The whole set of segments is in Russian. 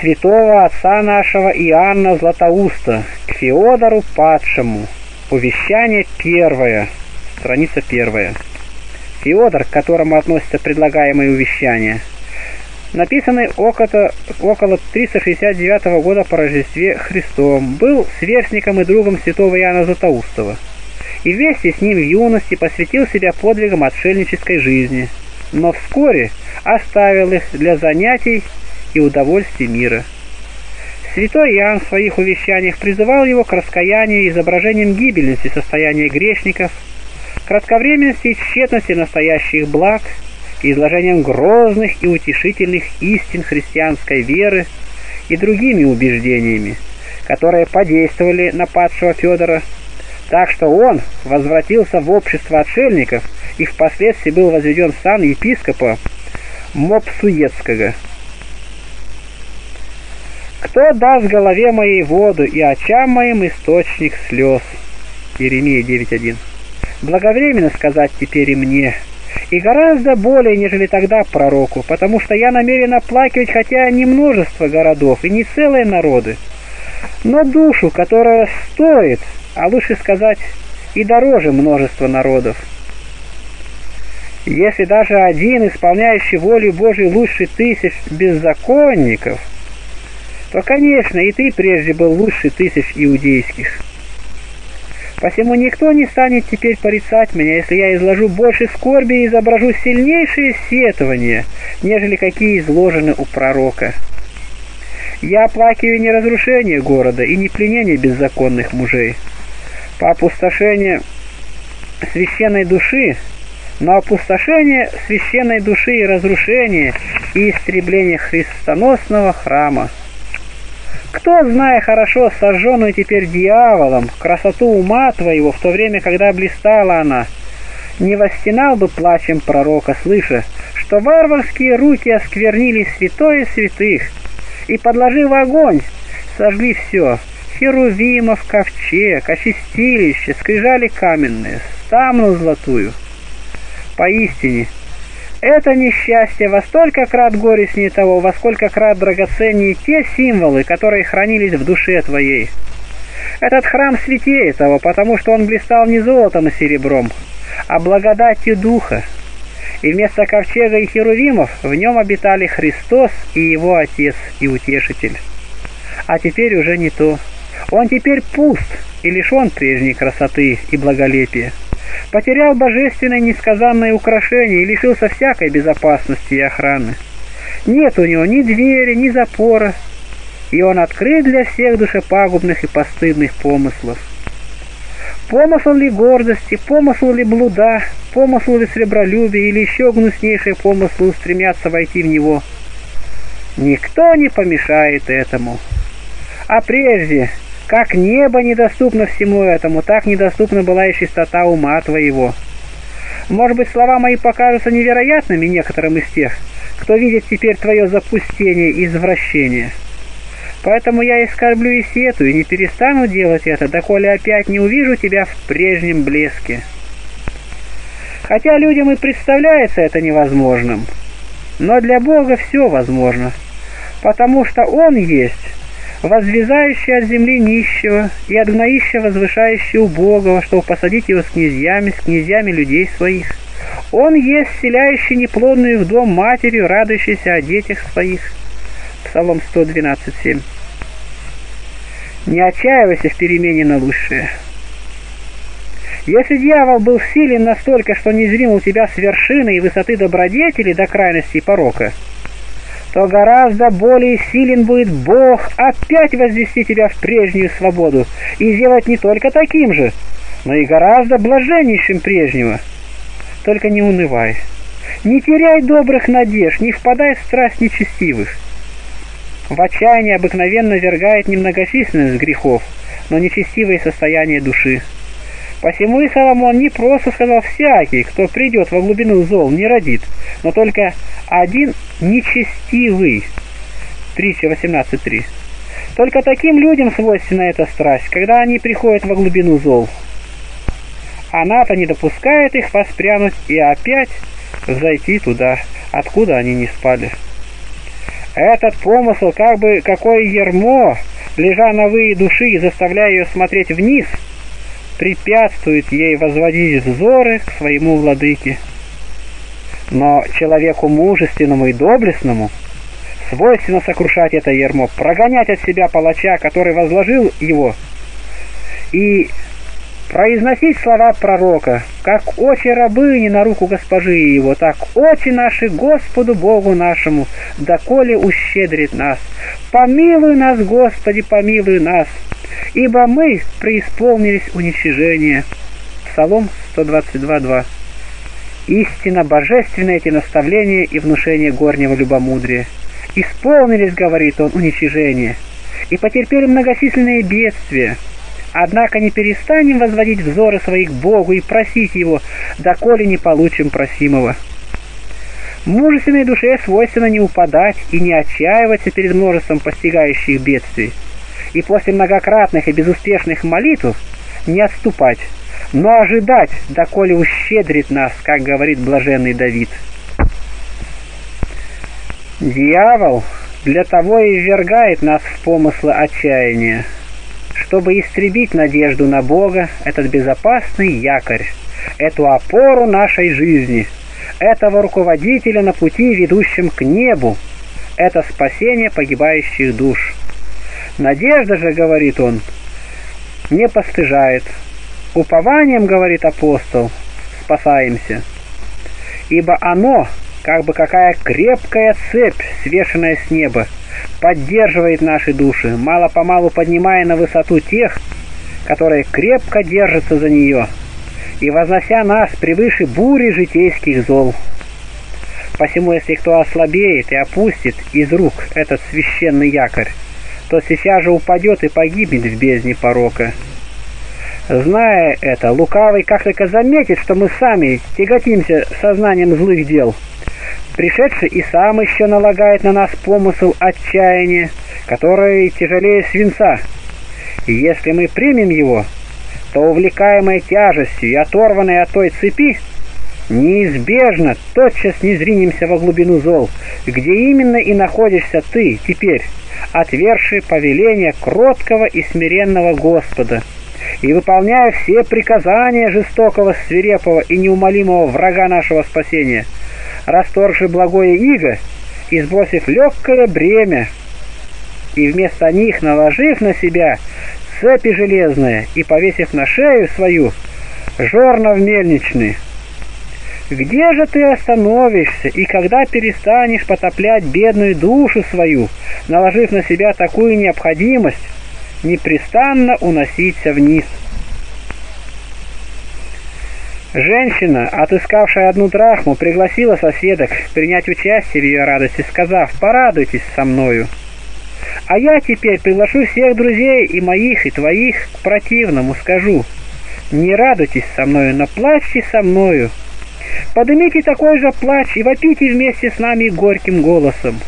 святого отца нашего Иоанна Златоуста к Феодору Падшему. Увещание первое, страница первая. Феодор, к которому относятся предлагаемые увещания, написанный около, около 369 года по Рождестве Христовом, был сверстником и другом святого Иоанна Златоустова, и вместе с ним в юности посвятил себя подвигам отшельнической жизни, но вскоре оставил их для занятий и удовольствий мира. Святой Иоанн в своих увещаниях призывал его к раскаянию изображением гибельности состояния грешников, кратковременности и тщетности настоящих благ, изложением грозных и утешительных истин христианской веры и другими убеждениями, которые подействовали на падшего Федора, так что он возвратился в общество отшельников и впоследствии был возведен в сан епископа Мопсуецкого. Кто даст голове моей воду и очам моим источник слез? Иеремия 9.1 Благовременно сказать теперь и мне, и гораздо более, нежели тогда пророку, потому что я намерен оплакивать хотя не множество городов и не целые народы, но душу, которая стоит, а лучше сказать, и дороже множества народов. Если даже один, исполняющий волю Божию лучше тысяч беззаконников – то, конечно, и ты прежде был лучше тысяч иудейских. Посему никто не станет теперь порицать меня, если я изложу больше скорби и изображу сильнейшие сетования, нежели какие изложены у пророка. Я оплакиваю не разрушение города и не пленение беззаконных мужей. По опустошению священной души, но опустошение священной души и разрушение и истребление христоносного храма – кто, зная хорошо сожженную теперь дьяволом красоту ума твоего в то время, когда блистала она, не восстенал бы плачем пророка, слыша, что варварские руки осквернили святое святых, и, подложив огонь, сожгли все, херувимов, ковчег, очистилище, скрижали каменные, стамну золотую. Поистине, это несчастье во столько крат горестнее того, во сколько крат драгоценнее те символы, которые хранились в душе твоей. Этот храм святее того, потому что он блистал не золотом и серебром, а благодатью Духа. И вместо ковчега и херувимов в нем обитали Христос и его Отец и Утешитель. А теперь уже не то. Он теперь пуст и лишен прежней красоты и благолепия потерял божественное несказанное украшение и лишился всякой безопасности и охраны. Нет у него ни двери, ни запора, и он открыт для всех душепагубных и постыдных помыслов. Помысл ли гордости, помысл ли блуда, помысл ли сребролюбия или еще гнуснейшие помыслы устремятся войти в него? Никто не помешает этому. А прежде как небо недоступно всему этому, так недоступна была и чистота ума твоего. Может быть, слова мои покажутся невероятными некоторым из тех, кто видит теперь твое запустение и извращение. Поэтому я и скорблю и сетую, и не перестану делать это, доколе опять не увижу тебя в прежнем блеске. Хотя людям и представляется это невозможным, но для Бога все возможно, потому что Он есть возвязающий от земли нищего и от гноища возвышающий убогого, чтобы посадить его с князьями, с князьями людей своих. Он есть вселяющий неплодную в дом матерью, радующийся о детях своих. Псалом 112.7 Не отчаивайся в перемене на лучшее. Если дьявол был силен настолько, что не зринул тебя с вершины и высоты добродетели до крайности порока, то гораздо более силен будет Бог опять возвести тебя в прежнюю свободу и сделать не только таким же, но и гораздо блаженнейшим прежнего. Только не унывай, не теряй добрых надежд, не впадай в страсть нечестивых. В отчаянии обыкновенно вергает немногочисленность грехов, но нечестивое состояние души. Посему и Соломон не просто сказал «всякий, кто придет во глубину зол, не родит», но только один нечестивый. Притча 18.3. Только таким людям свойственна эта страсть, когда они приходят во глубину зол. Она-то не допускает их воспрянуть и опять зайти туда, откуда они не спали. Этот помысл, как бы какое ермо, лежа на вые души и заставляя ее смотреть вниз, препятствует ей возводить взоры к своему владыке. Но человеку мужественному и доблестному свойственно сокрушать это ермо, прогонять от себя палача, который возложил его, и произносить слова пророка, как очи рабыни на руку госпожи его, так очи наши Господу Богу нашему, доколе ущедрит нас. Помилуй нас, Господи, помилуй нас, ибо мы преисполнились уничижения. Псалом 122.2 Истинно божественные эти наставления и внушения горнего любомудрия. Исполнились, говорит он, уничижение, и потерпели многочисленные бедствия, Однако не перестанем возводить взоры свои к Богу и просить Его, доколе не получим просимого. Мужественной душе свойственно не упадать и не отчаиваться перед множеством постигающих бедствий, и после многократных и безуспешных молитв не отступать, но ожидать, доколе ущедрит нас, как говорит блаженный Давид. Дьявол для того и ввергает нас в помыслы отчаяния, чтобы истребить надежду на Бога, этот безопасный якорь, эту опору нашей жизни, этого руководителя на пути, ведущем к небу, это спасение погибающих душ. Надежда же, говорит он, не постыжает. Упованием, говорит апостол, спасаемся. Ибо оно, как бы какая крепкая цепь, свешенная с неба, поддерживает наши души, мало-помалу поднимая на высоту тех, которые крепко держатся за нее, и вознося нас превыше бури житейских зол. Посему, если кто ослабеет и опустит из рук этот священный якорь, то сейчас же упадет и погибнет в бездне порока. Зная это, лукавый как только заметит, что мы сами тяготимся сознанием злых дел – Пришедший и сам еще налагает на нас помысл отчаяния, который тяжелее свинца. И если мы примем его, то увлекаемые тяжестью и оторванные от той цепи, неизбежно тотчас не зринемся во глубину зол, где именно и находишься ты теперь, отвергший повеление кроткого и смиренного Господа, и выполняя все приказания жестокого, свирепого и неумолимого врага нашего спасения – расторгши благое иго и сбросив легкое бремя, и вместо них наложив на себя цепи железные и повесив на шею свою жорно в мельничный. Где же ты остановишься и когда перестанешь потоплять бедную душу свою, наложив на себя такую необходимость, непрестанно уноситься вниз?» Женщина, отыскавшая одну драхму, пригласила соседок принять участие в ее радости, сказав «порадуйтесь со мною». А я теперь приглашу всех друзей и моих, и твоих к противному, скажу «не радуйтесь со мною, но плачьте со мною». Поднимите такой же плач и вопите вместе с нами горьким голосом.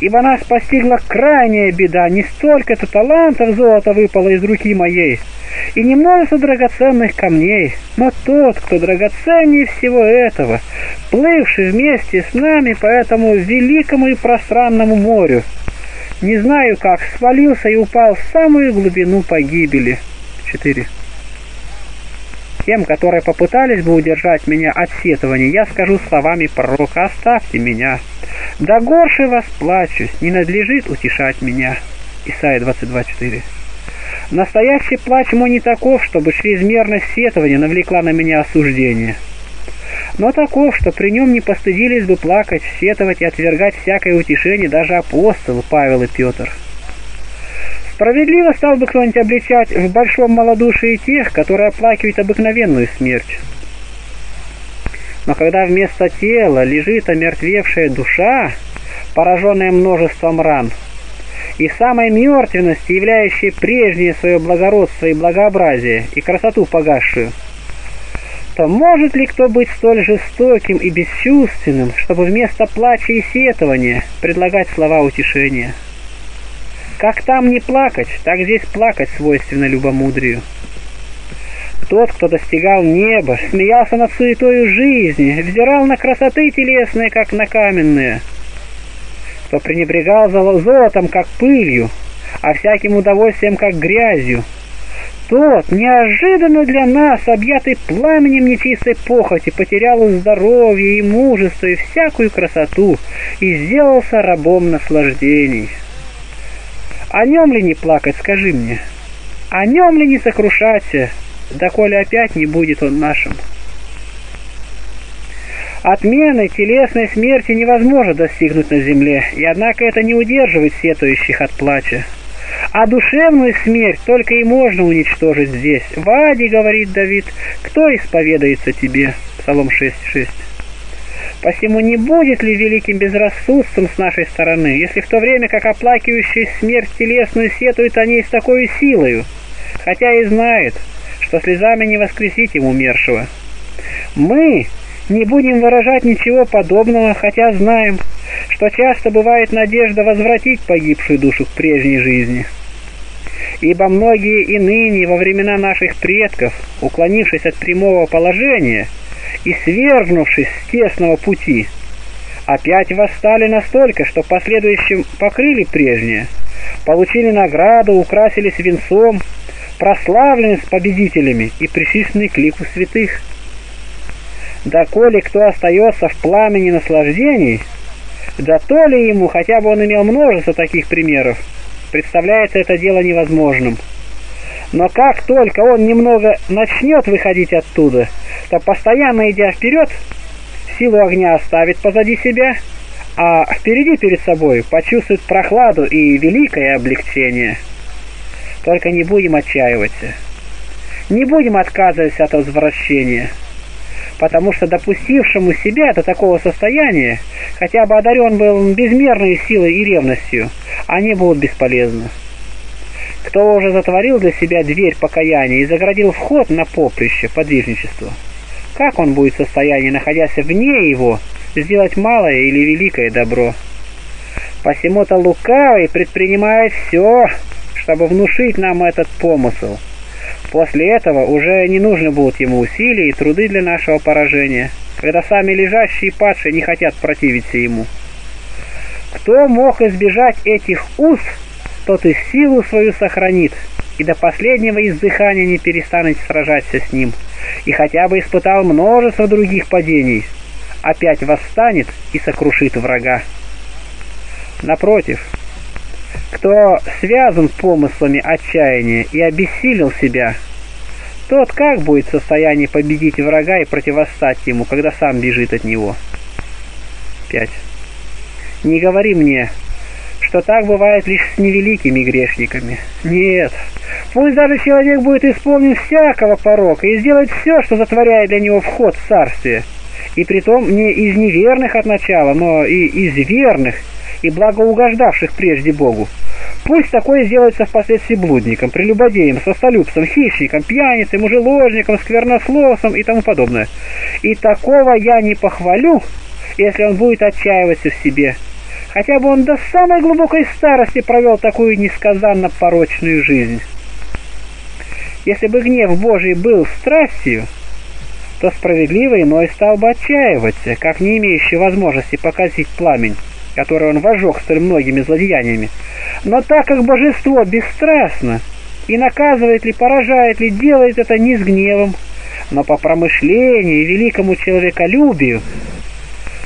Ибо нас постигла крайняя беда, не столько-то талантов золота выпало из руки моей, и не множество драгоценных камней, но тот, кто драгоценнее всего этого, плывший вместе с нами по этому великому и пространному морю, не знаю как, свалился и упал в самую глубину погибели. 4. Тем, которые попытались бы удержать меня от сетования, я скажу словами пророка, оставьте меня. Да горше вас плачусь, не надлежит утешать меня. Исайя 22.4. Настоящий плач мой не таков, чтобы чрезмерность сетования навлекла на меня осуждение, но таков, что при нем не постыдились бы плакать, сетовать и отвергать всякое утешение даже апостолы Павел и Петр. Справедливо стал бы кто-нибудь обличать в большом малодушии тех, которые оплакивают обыкновенную смерть. Но когда вместо тела лежит омертвевшая душа, пораженная множеством ран, и самой мертвенности, являющей прежнее свое благородство и благообразие, и красоту погасшую, то может ли кто быть столь жестоким и бесчувственным, чтобы вместо плача и сетования предлагать слова утешения? Как там не плакать, так здесь плакать свойственно любомудрию. Тот, кто достигал неба, смеялся над суетою жизни, взирал на красоты телесные, как на каменные – кто пренебрегал золотом, как пылью, а всяким удовольствием, как грязью, тот, неожиданно для нас, объятый пламенем нечистой похоти, потерял и здоровье, и мужество, и всякую красоту, и сделался рабом наслаждений. О нем ли не плакать, скажи мне? О нем ли не сокрушаться, доколе опять не будет он нашим? Отмены телесной смерти невозможно достигнуть на земле, и однако это не удерживает сетующих от плача. А душевную смерть только и можно уничтожить здесь. В аде, говорит Давид, кто исповедается тебе? Псалом 6.6. Посему не будет ли великим безрассудством с нашей стороны, если в то время, как оплакивающие смерть телесную сетуют о ней с такой силою, хотя и знает, что слезами не воскресить им умершего. Мы не будем выражать ничего подобного, хотя знаем, что часто бывает надежда возвратить погибшую душу к прежней жизни. Ибо многие и ныне во времена наших предков, уклонившись от прямого положения и свергнувшись с тесного пути, опять восстали настолько, что в последующем покрыли прежнее, получили награду, украсились венцом, прославлены с победителями и причислены к лику святых. Да коли кто остается в пламени наслаждений, да то ли ему, хотя бы он имел множество таких примеров, представляется это дело невозможным. Но как только он немного начнет выходить оттуда, то постоянно идя вперед, силу огня оставит позади себя, а впереди перед собой почувствует прохладу и великое облегчение. Только не будем отчаиваться. Не будем отказываться от возвращения потому что допустившему себя до такого состояния, хотя бы одарен был безмерной силой и ревностью, они будут бесполезны. Кто уже затворил для себя дверь покаяния и заградил вход на поприще подвижничества, как он будет в состоянии, находясь вне его, сделать малое или великое добро? Посему-то лукавый предпринимает все, чтобы внушить нам этот помысл – После этого уже не нужны будут ему усилия и труды для нашего поражения, когда сами лежащие падшие не хотят противиться ему. Кто мог избежать этих уз, тот и силу свою сохранит, и до последнего издыхания не перестанет сражаться с ним, и хотя бы испытал множество других падений, опять восстанет и сокрушит врага. Напротив, кто связан помыслами отчаяния и обессилил себя, тот как будет в состоянии победить врага и противостать ему, когда сам бежит от него? 5. Не говори мне, что так бывает лишь с невеликими грешниками. Нет, пусть даже человек будет исполнен всякого порока и сделает все, что затворяет для него вход в царствие, и притом не из неверных от начала, но и из верных и благоугождавших прежде Богу. Пусть такое сделается впоследствии блудником, прелюбодеем, состолюбцем, хищником, пьяницей, мужеложником, сквернословцем и тому подобное. И такого я не похвалю, если он будет отчаиваться в себе. Хотя бы он до самой глубокой старости провел такую несказанно порочную жизнь. Если бы гнев Божий был страстью, то справедливый иной стал бы отчаиваться, как не имеющий возможности показать пламень который он вожег столь многими злодеяниями. Но так как божество бесстрастно и наказывает ли, поражает ли, делает это не с гневом, но по промышлению и великому человеколюбию,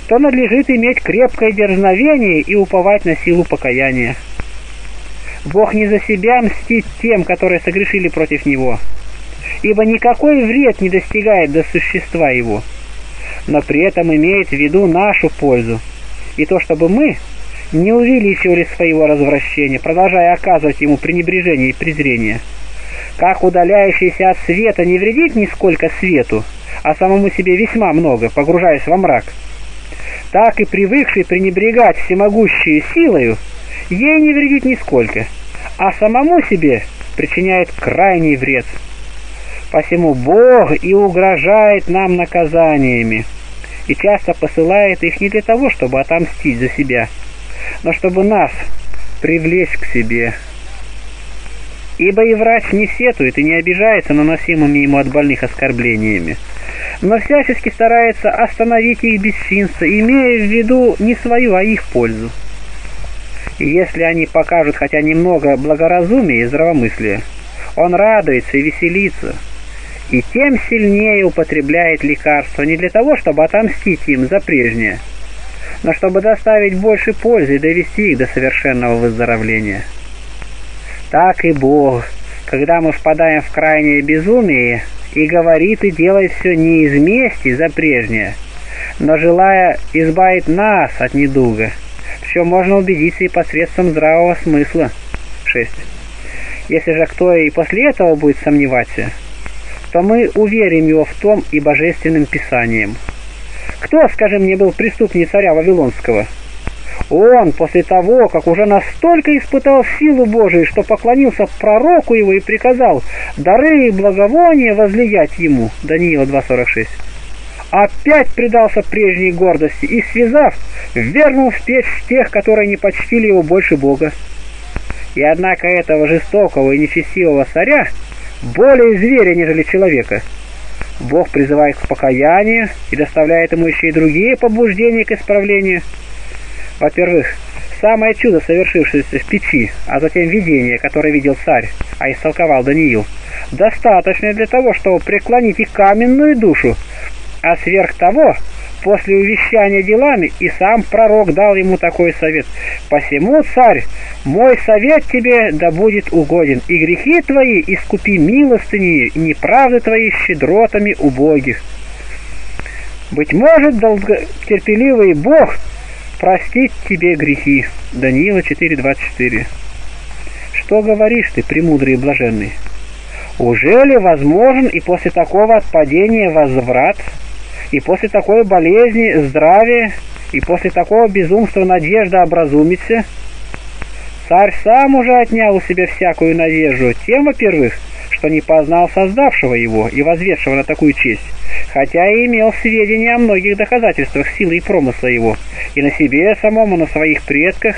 то надлежит иметь крепкое дерзновение и уповать на силу покаяния. Бог не за себя мстит тем, которые согрешили против Него, ибо никакой вред не достигает до существа Его, но при этом имеет в виду нашу пользу, и то, чтобы мы не увеличивали своего развращения, продолжая оказывать ему пренебрежение и презрение. Как удаляющийся от света не вредит нисколько свету, а самому себе весьма много, погружаясь во мрак, так и привыкший пренебрегать всемогущей силою, ей не вредит нисколько, а самому себе причиняет крайний вред. Посему Бог и угрожает нам наказаниями и часто посылает их не для того, чтобы отомстить за себя, но чтобы нас привлечь к себе. Ибо и врач не сетует и не обижается наносимыми ему от больных оскорблениями, но всячески старается остановить их бесчинство, имея в виду не свою, а их пользу. И если они покажут хотя немного благоразумия и здравомыслия, он радуется и веселится, и тем сильнее употребляет лекарства не для того, чтобы отомстить им за прежнее, но чтобы доставить больше пользы и довести их до совершенного выздоровления. Так и Бог, когда мы впадаем в крайнее безумие, и говорит и делает все не из мести за прежнее, но желая избавить нас от недуга, в чем можно убедиться и посредством здравого смысла. 6. Если же кто и после этого будет сомневаться, то мы уверим его в том и божественным писанием. Кто, скажи мне, был преступник царя Вавилонского? Он, после того, как уже настолько испытал силу Божию, что поклонился пророку его и приказал дары и благовония возлиять ему, Даниила 2.46, опять предался прежней гордости и, связав, вернул в печь тех, которые не почтили его больше Бога. И однако этого жестокого и нечестивого царя более зверя, нежели человека. Бог призывает к покаянию и доставляет ему еще и другие побуждения к исправлению. Во-первых, самое чудо, совершившееся в печи, а затем видение, которое видел царь, а истолковал Даниил, достаточно для того, чтобы преклонить и каменную душу, а сверх того после увещания делами, и сам пророк дал ему такой совет. «Посему, царь, мой совет тебе да будет угоден, и грехи твои искупи милостыней, и неправды твои щедротами убогих». Быть может, долготерпеливый Бог простит тебе грехи. Даниила 4.24 Что говоришь ты, премудрый и блаженный? Уже ли возможен и после такого отпадения возврат – и после такой болезни здравие, и после такого безумства надежда образумится. Царь сам уже отнял у себя всякую надежду, тем, во-первых, что не познал создавшего его и возведшего на такую честь, хотя и имел сведения о многих доказательствах силы и промысла его, и на себе самому, на своих предках,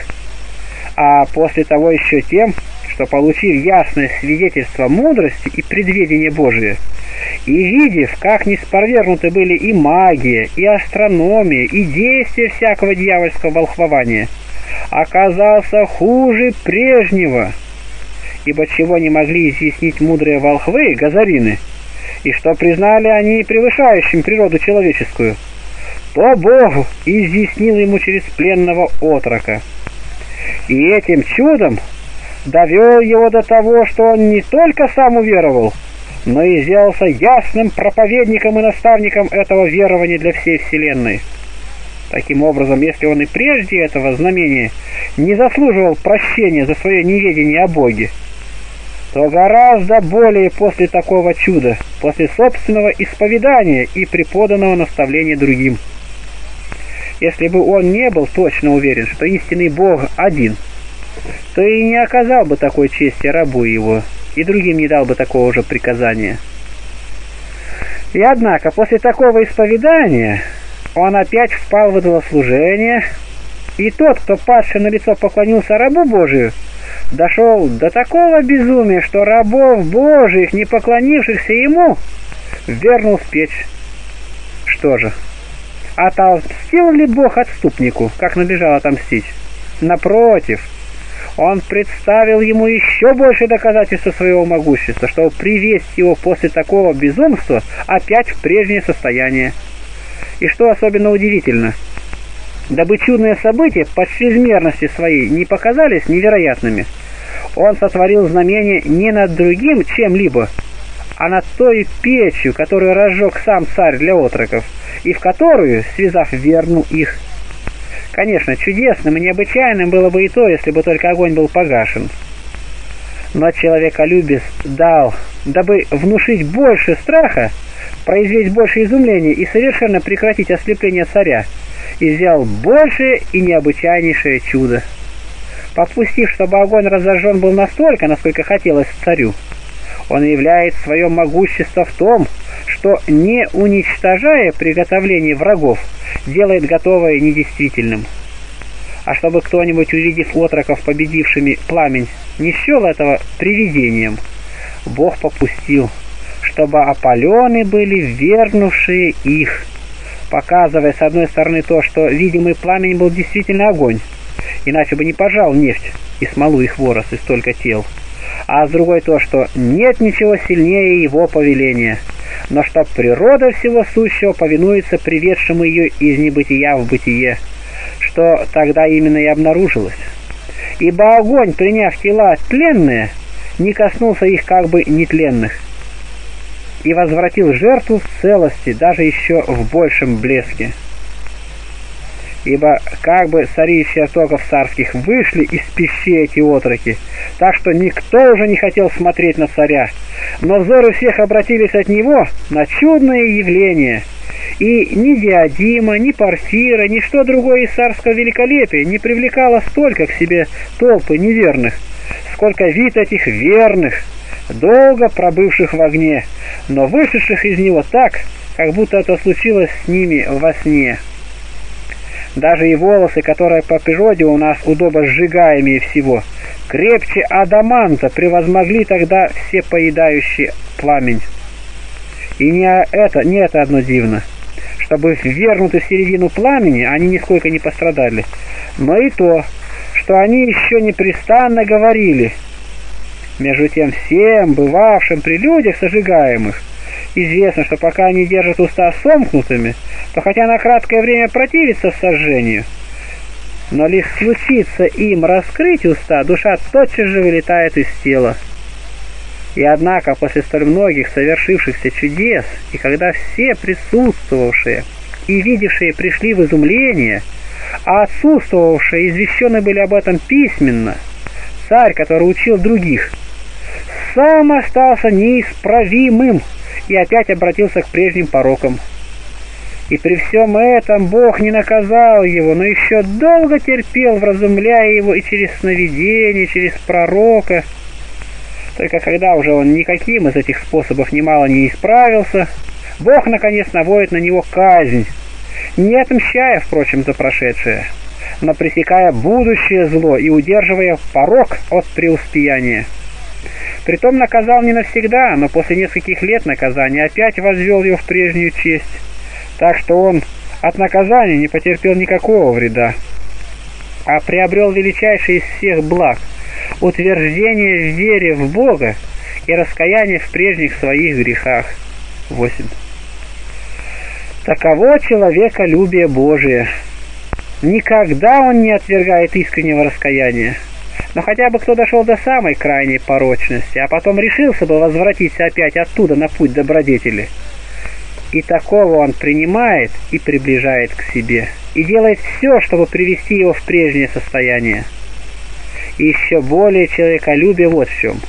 а после того еще тем, что, получив ясное свидетельство мудрости и предведения Божия, и видев, как неспровергнуты были и магия, и астрономия, и действия всякого дьявольского волхвования, оказался хуже прежнего, ибо чего не могли изъяснить мудрые волхвы, газарины, и что признали они превышающим природу человеческую, то Бог изъяснил ему через пленного отрока. И этим чудом довел его до того, что он не только сам уверовал, но и сделался ясным проповедником и наставником этого верования для всей Вселенной. Таким образом, если он и прежде этого знамения не заслуживал прощения за свое неведение о Боге, то гораздо более после такого чуда, после собственного исповедания и преподанного наставления другим. Если бы он не был точно уверен, что истинный Бог один, то и не оказал бы такой чести рабу его, и другим не дал бы такого же приказания. И однако, после такого исповедания, он опять впал в идолослужение, и тот, кто падший на лицо поклонился рабу Божию, дошел до такого безумия, что рабов Божьих, не поклонившихся ему, вернул в печь. Что же, отомстил ли Бог отступнику, как набежал отомстить? Напротив, он представил ему еще больше доказательства своего могущества, чтобы привести его после такого безумства опять в прежнее состояние. И что особенно удивительно, дабы чудные события по чрезмерности своей не показались невероятными, он сотворил знамение не над другим чем-либо, а над той печью, которую разжег сам царь для отроков, и в которую, связав, вернул их. Конечно, чудесным и необычайным было бы и то, если бы только огонь был погашен. Но человеколюбец дал, дабы внушить больше страха, произвести больше изумления и совершенно прекратить ослепление царя, и сделал большее и необычайнейшее чудо. Попустив, чтобы огонь разожжен был настолько, насколько хотелось царю, он являет свое могущество в том, что, не уничтожая приготовление врагов, делает готовое недействительным. А чтобы кто-нибудь, увидев отроков победившими пламень, не счел этого привидением, Бог попустил, чтобы опалены были вернувшие их, показывая с одной стороны то, что видимый пламень был действительно огонь, иначе бы не пожал нефть и смолу и хворост и столько тел. А с другой то, что нет ничего сильнее его повеления, но что природа всего сущего повинуется приведшему ее из небытия в бытие, что тогда именно и обнаружилось. Ибо огонь, приняв тела тленные, не коснулся их как бы нетленных, и возвратил жертву в целости, даже еще в большем блеске. Ибо как бы цари чертогов царских вышли из пищи эти отроки, так что никто уже не хотел смотреть на царя, но взоры всех обратились от него на чудное явление, и ни диадима, ни парфира, ни что другое из царского великолепия не привлекало столько к себе толпы неверных, сколько вид этих верных, долго пробывших в огне, но вышедших из него так, как будто это случилось с ними во сне. Даже и волосы, которые по природе у нас удобно сжигаемые всего, крепче адаманта превозмогли тогда все поедающий пламень. И не это, не это одно дивно, чтобы вернуты в середину пламени, они нисколько не пострадали, но и то, что они еще непрестанно говорили. Между тем всем, бывавшим при людях сожигаемых, известно, что пока они держат уста сомкнутыми, то хотя на краткое время противится сожжению, но лишь случится им раскрыть уста, душа тотчас же вылетает из тела. И однако после столь многих совершившихся чудес, и когда все присутствовавшие и видевшие пришли в изумление, а отсутствовавшие извещены были об этом письменно, царь, который учил других, сам остался неисправимым и опять обратился к прежним порокам. И при всем этом Бог не наказал его, но еще долго терпел, вразумляя его и через сновидение, и через пророка. Только когда уже он никаким из этих способов немало не исправился, Бог наконец наводит на него казнь, не отмщая, впрочем, за прошедшее, но пресекая будущее зло и удерживая порог от преуспеяния. Притом наказал не навсегда, но после нескольких лет наказания опять возвел его в прежнюю честь, так что он от наказания не потерпел никакого вреда, а приобрел величайший из всех благ – утверждение в вере в Бога и раскаяние в прежних своих грехах. 8. Таково человеколюбие Божие. Никогда он не отвергает искреннего раскаяния – но хотя бы кто дошел до самой крайней порочности, а потом решился бы возвратиться опять оттуда на путь добродетели. И такого он принимает и приближает к себе, и делает все, чтобы привести его в прежнее состояние. И еще более человеколюбие вот в чем.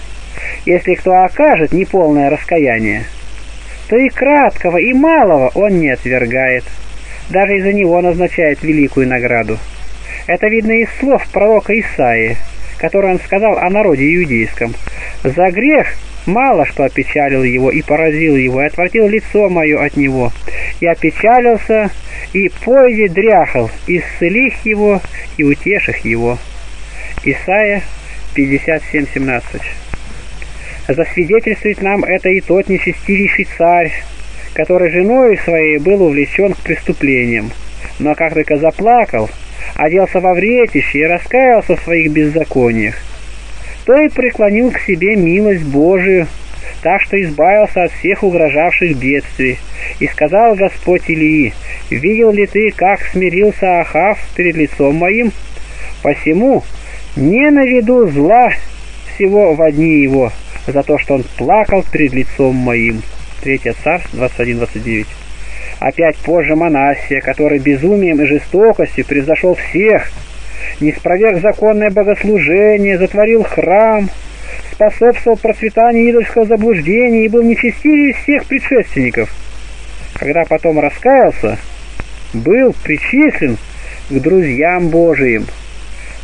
Если кто окажет неполное раскаяние, то и краткого, и малого он не отвергает. Даже из-за него назначает великую награду. Это видно из слов пророка Исаии – который он сказал о народе иудейском. «За грех мало что опечалил его и поразил его, и отвратил лицо мое от него. И опечалился, и пойди дряхал, исцелих его, и утеших его». Исайя 57.17 Засвидетельствует нам это и тот нечестивейший царь, который женой своей был увлечен к преступлениям, но как только заплакал, оделся во вретище и раскаялся в своих беззакониях, то и преклонил к себе милость Божию, так что избавился от всех угрожавших бедствий. И сказал Господь Илии, «Видел ли ты, как смирился Ахав перед лицом моим? Посему не наведу зла всего в одни его, за то, что он плакал перед лицом моим». 3 Царств 21-29 Опять позже Манасия, который безумием и жестокостью превзошел всех, не спроверг законное богослужение, затворил храм, способствовал процветанию идольского заблуждения и был нечестивее всех предшественников. Когда потом раскаялся, был причислен к друзьям Божиим.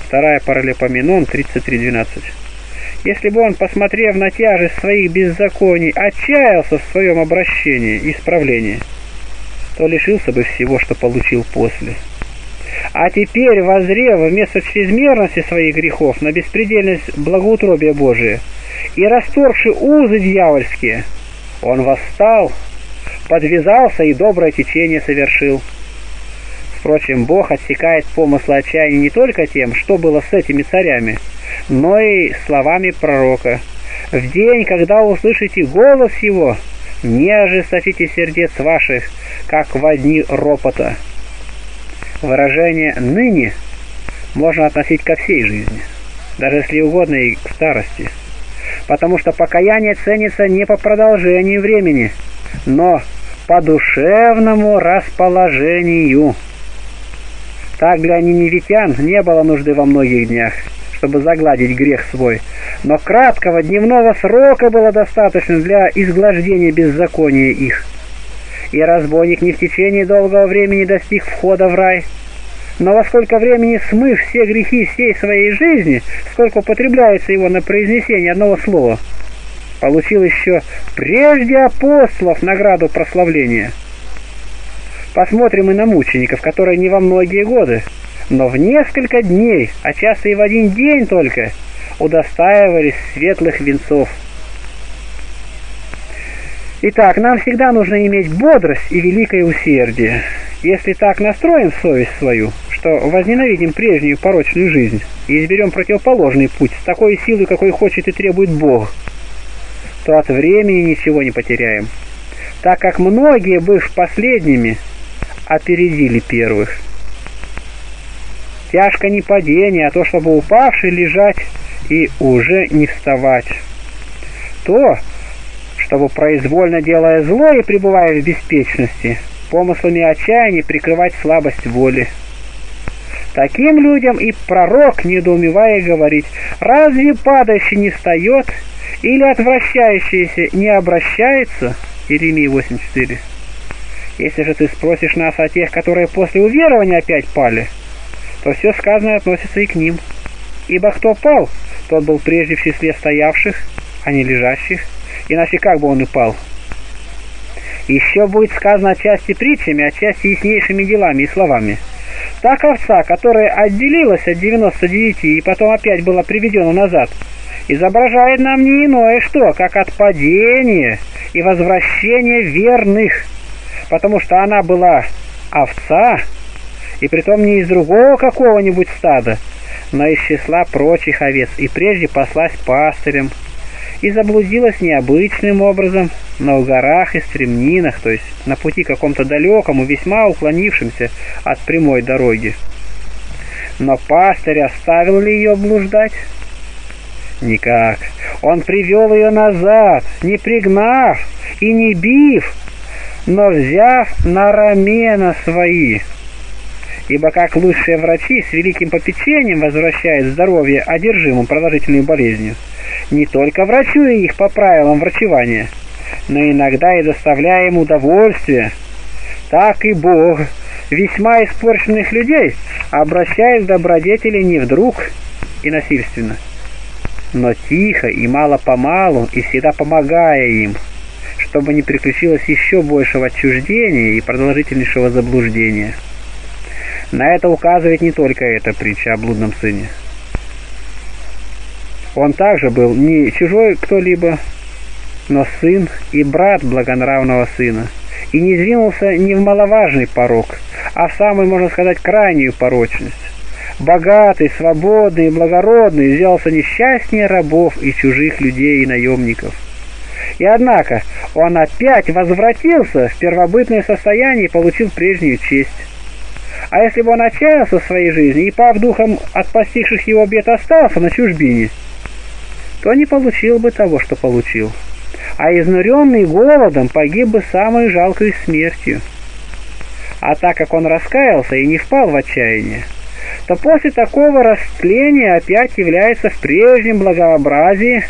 Вторая паралипоменон 33.12. Если бы он, посмотрев на тяжесть своих беззаконий, отчаялся в своем обращении и исправлении – то лишился бы всего, что получил после. А теперь, возрев вместо чрезмерности своих грехов на беспредельность благоутробия Божия и расторгши узы дьявольские, он восстал, подвязался и доброе течение совершил. Впрочем, Бог отсекает помыслы отчаяния не только тем, что было с этими царями, но и словами пророка. «В день, когда услышите голос его, не ожесточите сердец ваших, как в дни ропота». Выражение «ныне» можно относить ко всей жизни, даже если угодно и к старости, потому что покаяние ценится не по продолжению времени, но по душевному расположению. Так для ниневитян не было нужды во многих днях, чтобы загладить грех свой, но краткого дневного срока было достаточно для изглаждения беззакония их. И разбойник не в течение долгого времени достиг входа в рай, но во сколько времени смыв все грехи всей своей жизни, сколько употребляется его на произнесение одного слова, получил еще прежде апостолов награду прославления – Посмотрим и на мучеников, которые не во многие годы, но в несколько дней, а часто и в один день только, удостаивались светлых венцов. Итак, нам всегда нужно иметь бодрость и великое усердие. Если так настроим совесть свою, что возненавидим прежнюю порочную жизнь и изберем противоположный путь с такой силой, какой хочет и требует Бог, то от времени ничего не потеряем, так как многие, быв последними, опередили первых. Тяжко не падение, а то, чтобы упавший лежать и уже не вставать. То, чтобы произвольно делая зло и пребывая в беспечности, помыслами отчаяния прикрывать слабость воли. Таким людям и пророк, недоумевая, говорит, разве падающий не встает или отвращающийся не обращается? Иеремия 8.4 если же ты спросишь нас о тех, которые после уверования опять пали, то все сказанное относится и к ним. Ибо кто пал, тот был прежде в числе стоявших, а не лежащих, иначе как бы он и пал. Еще будет сказано отчасти притчами, отчасти яснейшими делами и словами. Так овца, которая отделилась от 99 и потом опять была приведена назад, изображает нам не иное что, как отпадение и возвращение верных – потому что она была овца, и притом не из другого какого-нибудь стада, но из числа прочих овец, и прежде послась пастырем, и заблудилась необычным образом на горах и стремнинах, то есть на пути каком-то далеком и весьма уклонившемся от прямой дороги. Но пастырь оставил ли ее блуждать? Никак. Он привел ее назад, не пригнав и не бив, но взяв на рамена свои. Ибо как лучшие врачи с великим попечением возвращают здоровье одержимым продолжительной болезнью, не только врачуя их по правилам врачевания, но иногда и доставляя им удовольствие, так и Бог весьма испорченных людей обращает к добродетели не вдруг и насильственно, но тихо и мало-помалу и всегда помогая им – чтобы не приключилось еще большего отчуждения и продолжительнейшего заблуждения. На это указывает не только эта притча о блудном сыне. Он также был не чужой кто-либо, но сын и брат благонравного сына, и не двинулся не в маловажный порог, а в самую, можно сказать, крайнюю порочность. Богатый, свободный и благородный сделался несчастнее рабов и чужих людей и наемников – и однако он опять возвратился в первобытное состояние и получил прежнюю честь. А если бы он отчаялся в своей жизни и, пав духом от постигших его бед, остался на чужбине, то не получил бы того, что получил, а изнуренный голодом погиб бы самой жалкой смертью. А так как он раскаялся и не впал в отчаяние, то после такого растления опять является в прежнем благообразии,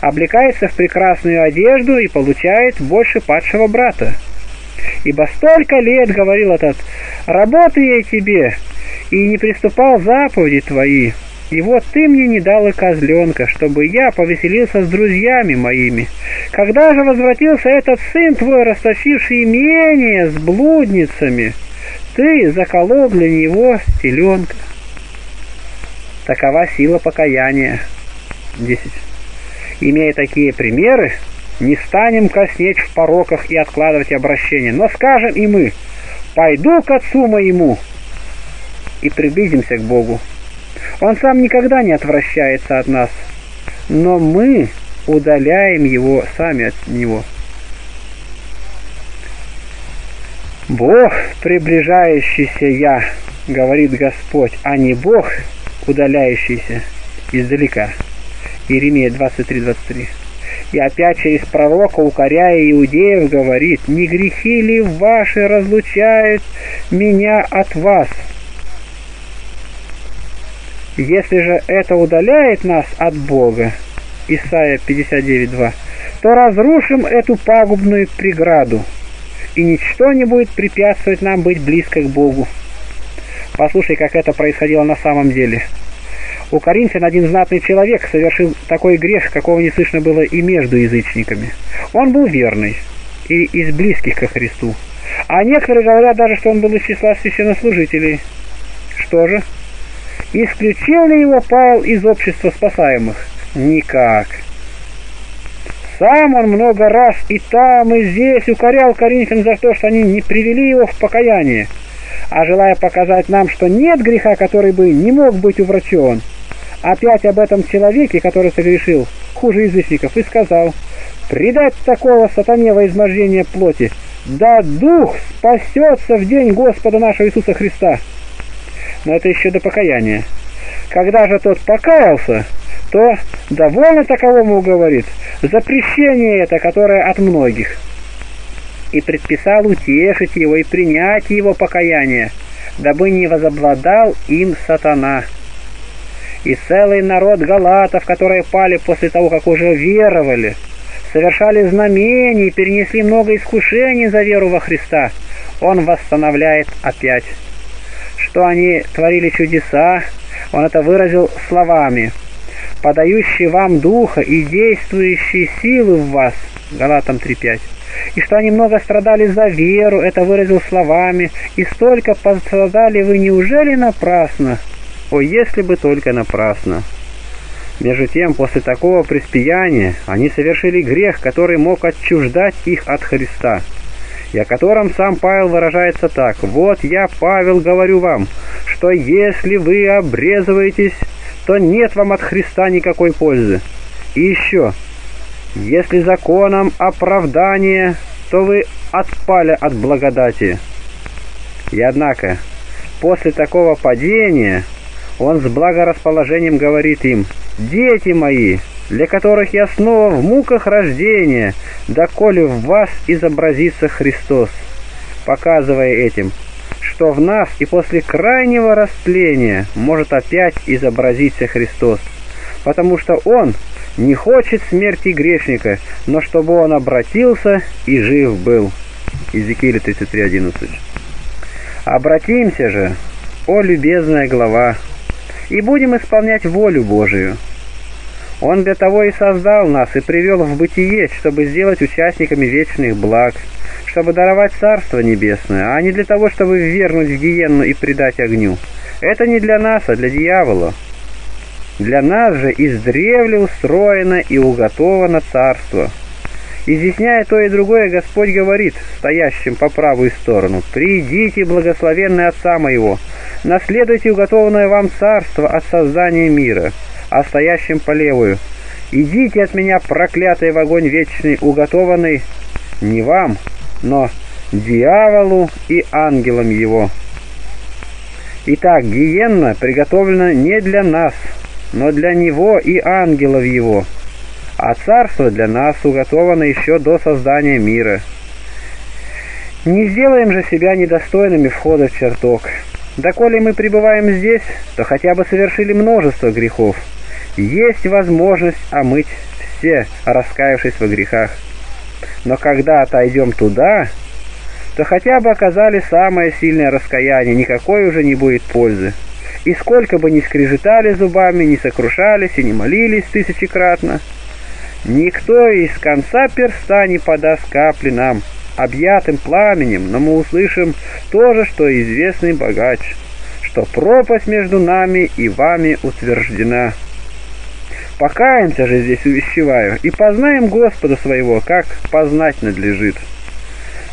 облекается в прекрасную одежду и получает больше падшего брата. Ибо столько лет, говорил этот, работаю я тебе, и не приступал заповеди твои, и вот ты мне не дал и козленка, чтобы я повеселился с друзьями моими. Когда же возвратился этот сын твой, расточивший имение с блудницами, ты заколол для него теленка. Такова сила покаяния. 10. Имея такие примеры, не станем коснеть в пороках и откладывать обращение, но скажем и мы, «Пойду к отцу моему, и приблизимся к Богу. Он сам никогда не отвращается от нас, но мы удаляем его сами от него. Бог, приближающийся я, говорит Господь, а не Бог, удаляющийся издалека. Иеремия 23-23. И опять через пророка, укоряя иудеев, говорит, «Не грехи ли ваши разлучают меня от вас?» Если же это удаляет нас от Бога, Исайя 59.2, то разрушим эту пагубную преграду, и ничто не будет препятствовать нам быть близко к Богу. Послушай, как это происходило на самом деле. У Коринфян один знатный человек совершил такой грех, какого не слышно было и между язычниками. Он был верный и из близких ко Христу. А некоторые говорят даже, что он был из числа священнослужителей. Что же? Исключил ли его Павел из общества спасаемых? Никак. Сам он много раз и там, и здесь укорял Коринфян за то, что они не привели его в покаяние, а желая показать нам, что нет греха, который бы не мог быть уврачен. Опять об этом человеке, который согрешил, хуже язычников, и сказал, «Предать такого сатане во измождение плоти, да дух спасется в день Господа нашего Иисуса Христа». Но это еще до покаяния. Когда же тот покаялся, то довольно таковому говорит запрещение это, которое от многих. И предписал утешить его и принять его покаяние, дабы не возобладал им сатана. И целый народ галатов, которые пали после того, как уже веровали, совершали знамения и перенесли много искушений за веру во Христа, он восстановляет опять. Что они творили чудеса, он это выразил словами – подающий вам духа и действующие силы в вас, Галатам 3.5, и что они много страдали за веру, это выразил словами, и столько пострадали вы, неужели напрасно? О, если бы только напрасно! Между тем, после такого преспияния, они совершили грех, который мог отчуждать их от Христа, и о котором сам Павел выражается так. «Вот я, Павел, говорю вам, что если вы обрезываетесь то нет вам от Христа никакой пользы. И еще, если законом оправдания, то вы отпали от благодати. И однако, после такого падения, он с благорасположением говорит им, «Дети мои, для которых я снова в муках рождения, доколе в вас изобразится Христос», показывая этим, что в нас и после крайнего растления может опять изобразиться Христос, потому что Он не хочет смерти грешника, но чтобы он обратился и жив был. Иезекииля 33.11 Обратимся же, о любезная глава, и будем исполнять волю Божию. Он для того и создал нас и привел в бытие, чтобы сделать участниками вечных благ, чтобы даровать Царство Небесное, а не для того, чтобы вернуть в гиенну и предать огню. Это не для нас, а для дьявола. Для нас же издревле устроено и уготовано Царство. Изъясняя то и другое, Господь говорит, стоящим по правую сторону, «Придите, благословенный Отца Моего, наследуйте уготованное вам Царство от создания мира, а стоящим по левую, идите от меня, проклятый в огонь вечный, уготованный не вам, но дьяволу и ангелам его. Итак, гиенна приготовлена не для нас, но для него и ангелов его, а царство для нас уготовано еще до создания мира. Не сделаем же себя недостойными входа в чертог. Доколе мы пребываем здесь, то хотя бы совершили множество грехов. Есть возможность омыть все, раскаявшись во грехах. Но когда отойдем туда, то хотя бы оказали самое сильное раскаяние, никакой уже не будет пользы. И сколько бы ни скрежетали зубами, ни сокрушались и не молились тысячекратно, никто из конца перста не подаст капли нам, объятым пламенем, но мы услышим то же, что известный богач, что пропасть между нами и вами утверждена. Покаемся же здесь, увещеваю, и познаем Господа своего, как познать надлежит.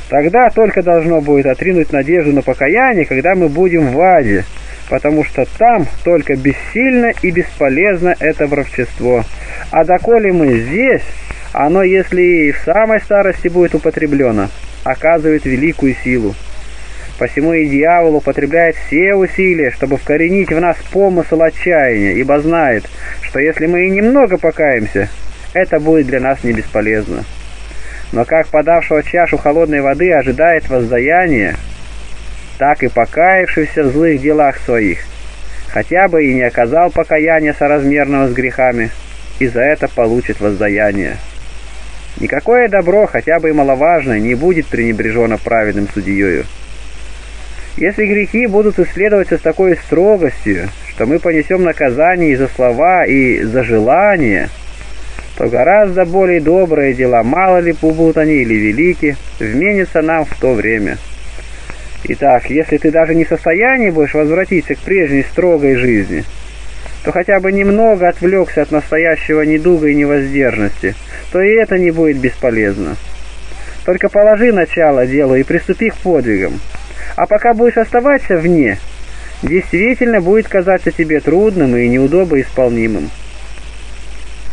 Тогда только должно будет отринуть надежду на покаяние, когда мы будем в аде, потому что там только бессильно и бесполезно это воровчество. А доколе мы здесь, оно, если и в самой старости будет употреблено, оказывает великую силу. Посему и дьявол употребляет все усилия, чтобы вкоренить в нас помысл отчаяния, ибо знает, что если мы и немного покаемся, это будет для нас не бесполезно. Но как подавшего чашу холодной воды ожидает воздаяния, так и покаявшийся в злых делах своих, хотя бы и не оказал покаяния соразмерного с грехами, и за это получит воздаяние. Никакое добро, хотя бы и маловажное, не будет пренебрежено праведным судьею. Если грехи будут исследоваться с такой строгостью, что мы понесем наказание и за слова, и за желания, то гораздо более добрые дела, мало ли будут они или велики, вменятся нам в то время. Итак, если ты даже не в состоянии будешь возвратиться к прежней строгой жизни, то хотя бы немного отвлекся от настоящего недуга и невоздержности, то и это не будет бесполезно. Только положи начало делу и приступи к подвигам. А пока будешь оставаться вне, действительно будет казаться тебе трудным и неудобно исполнимым.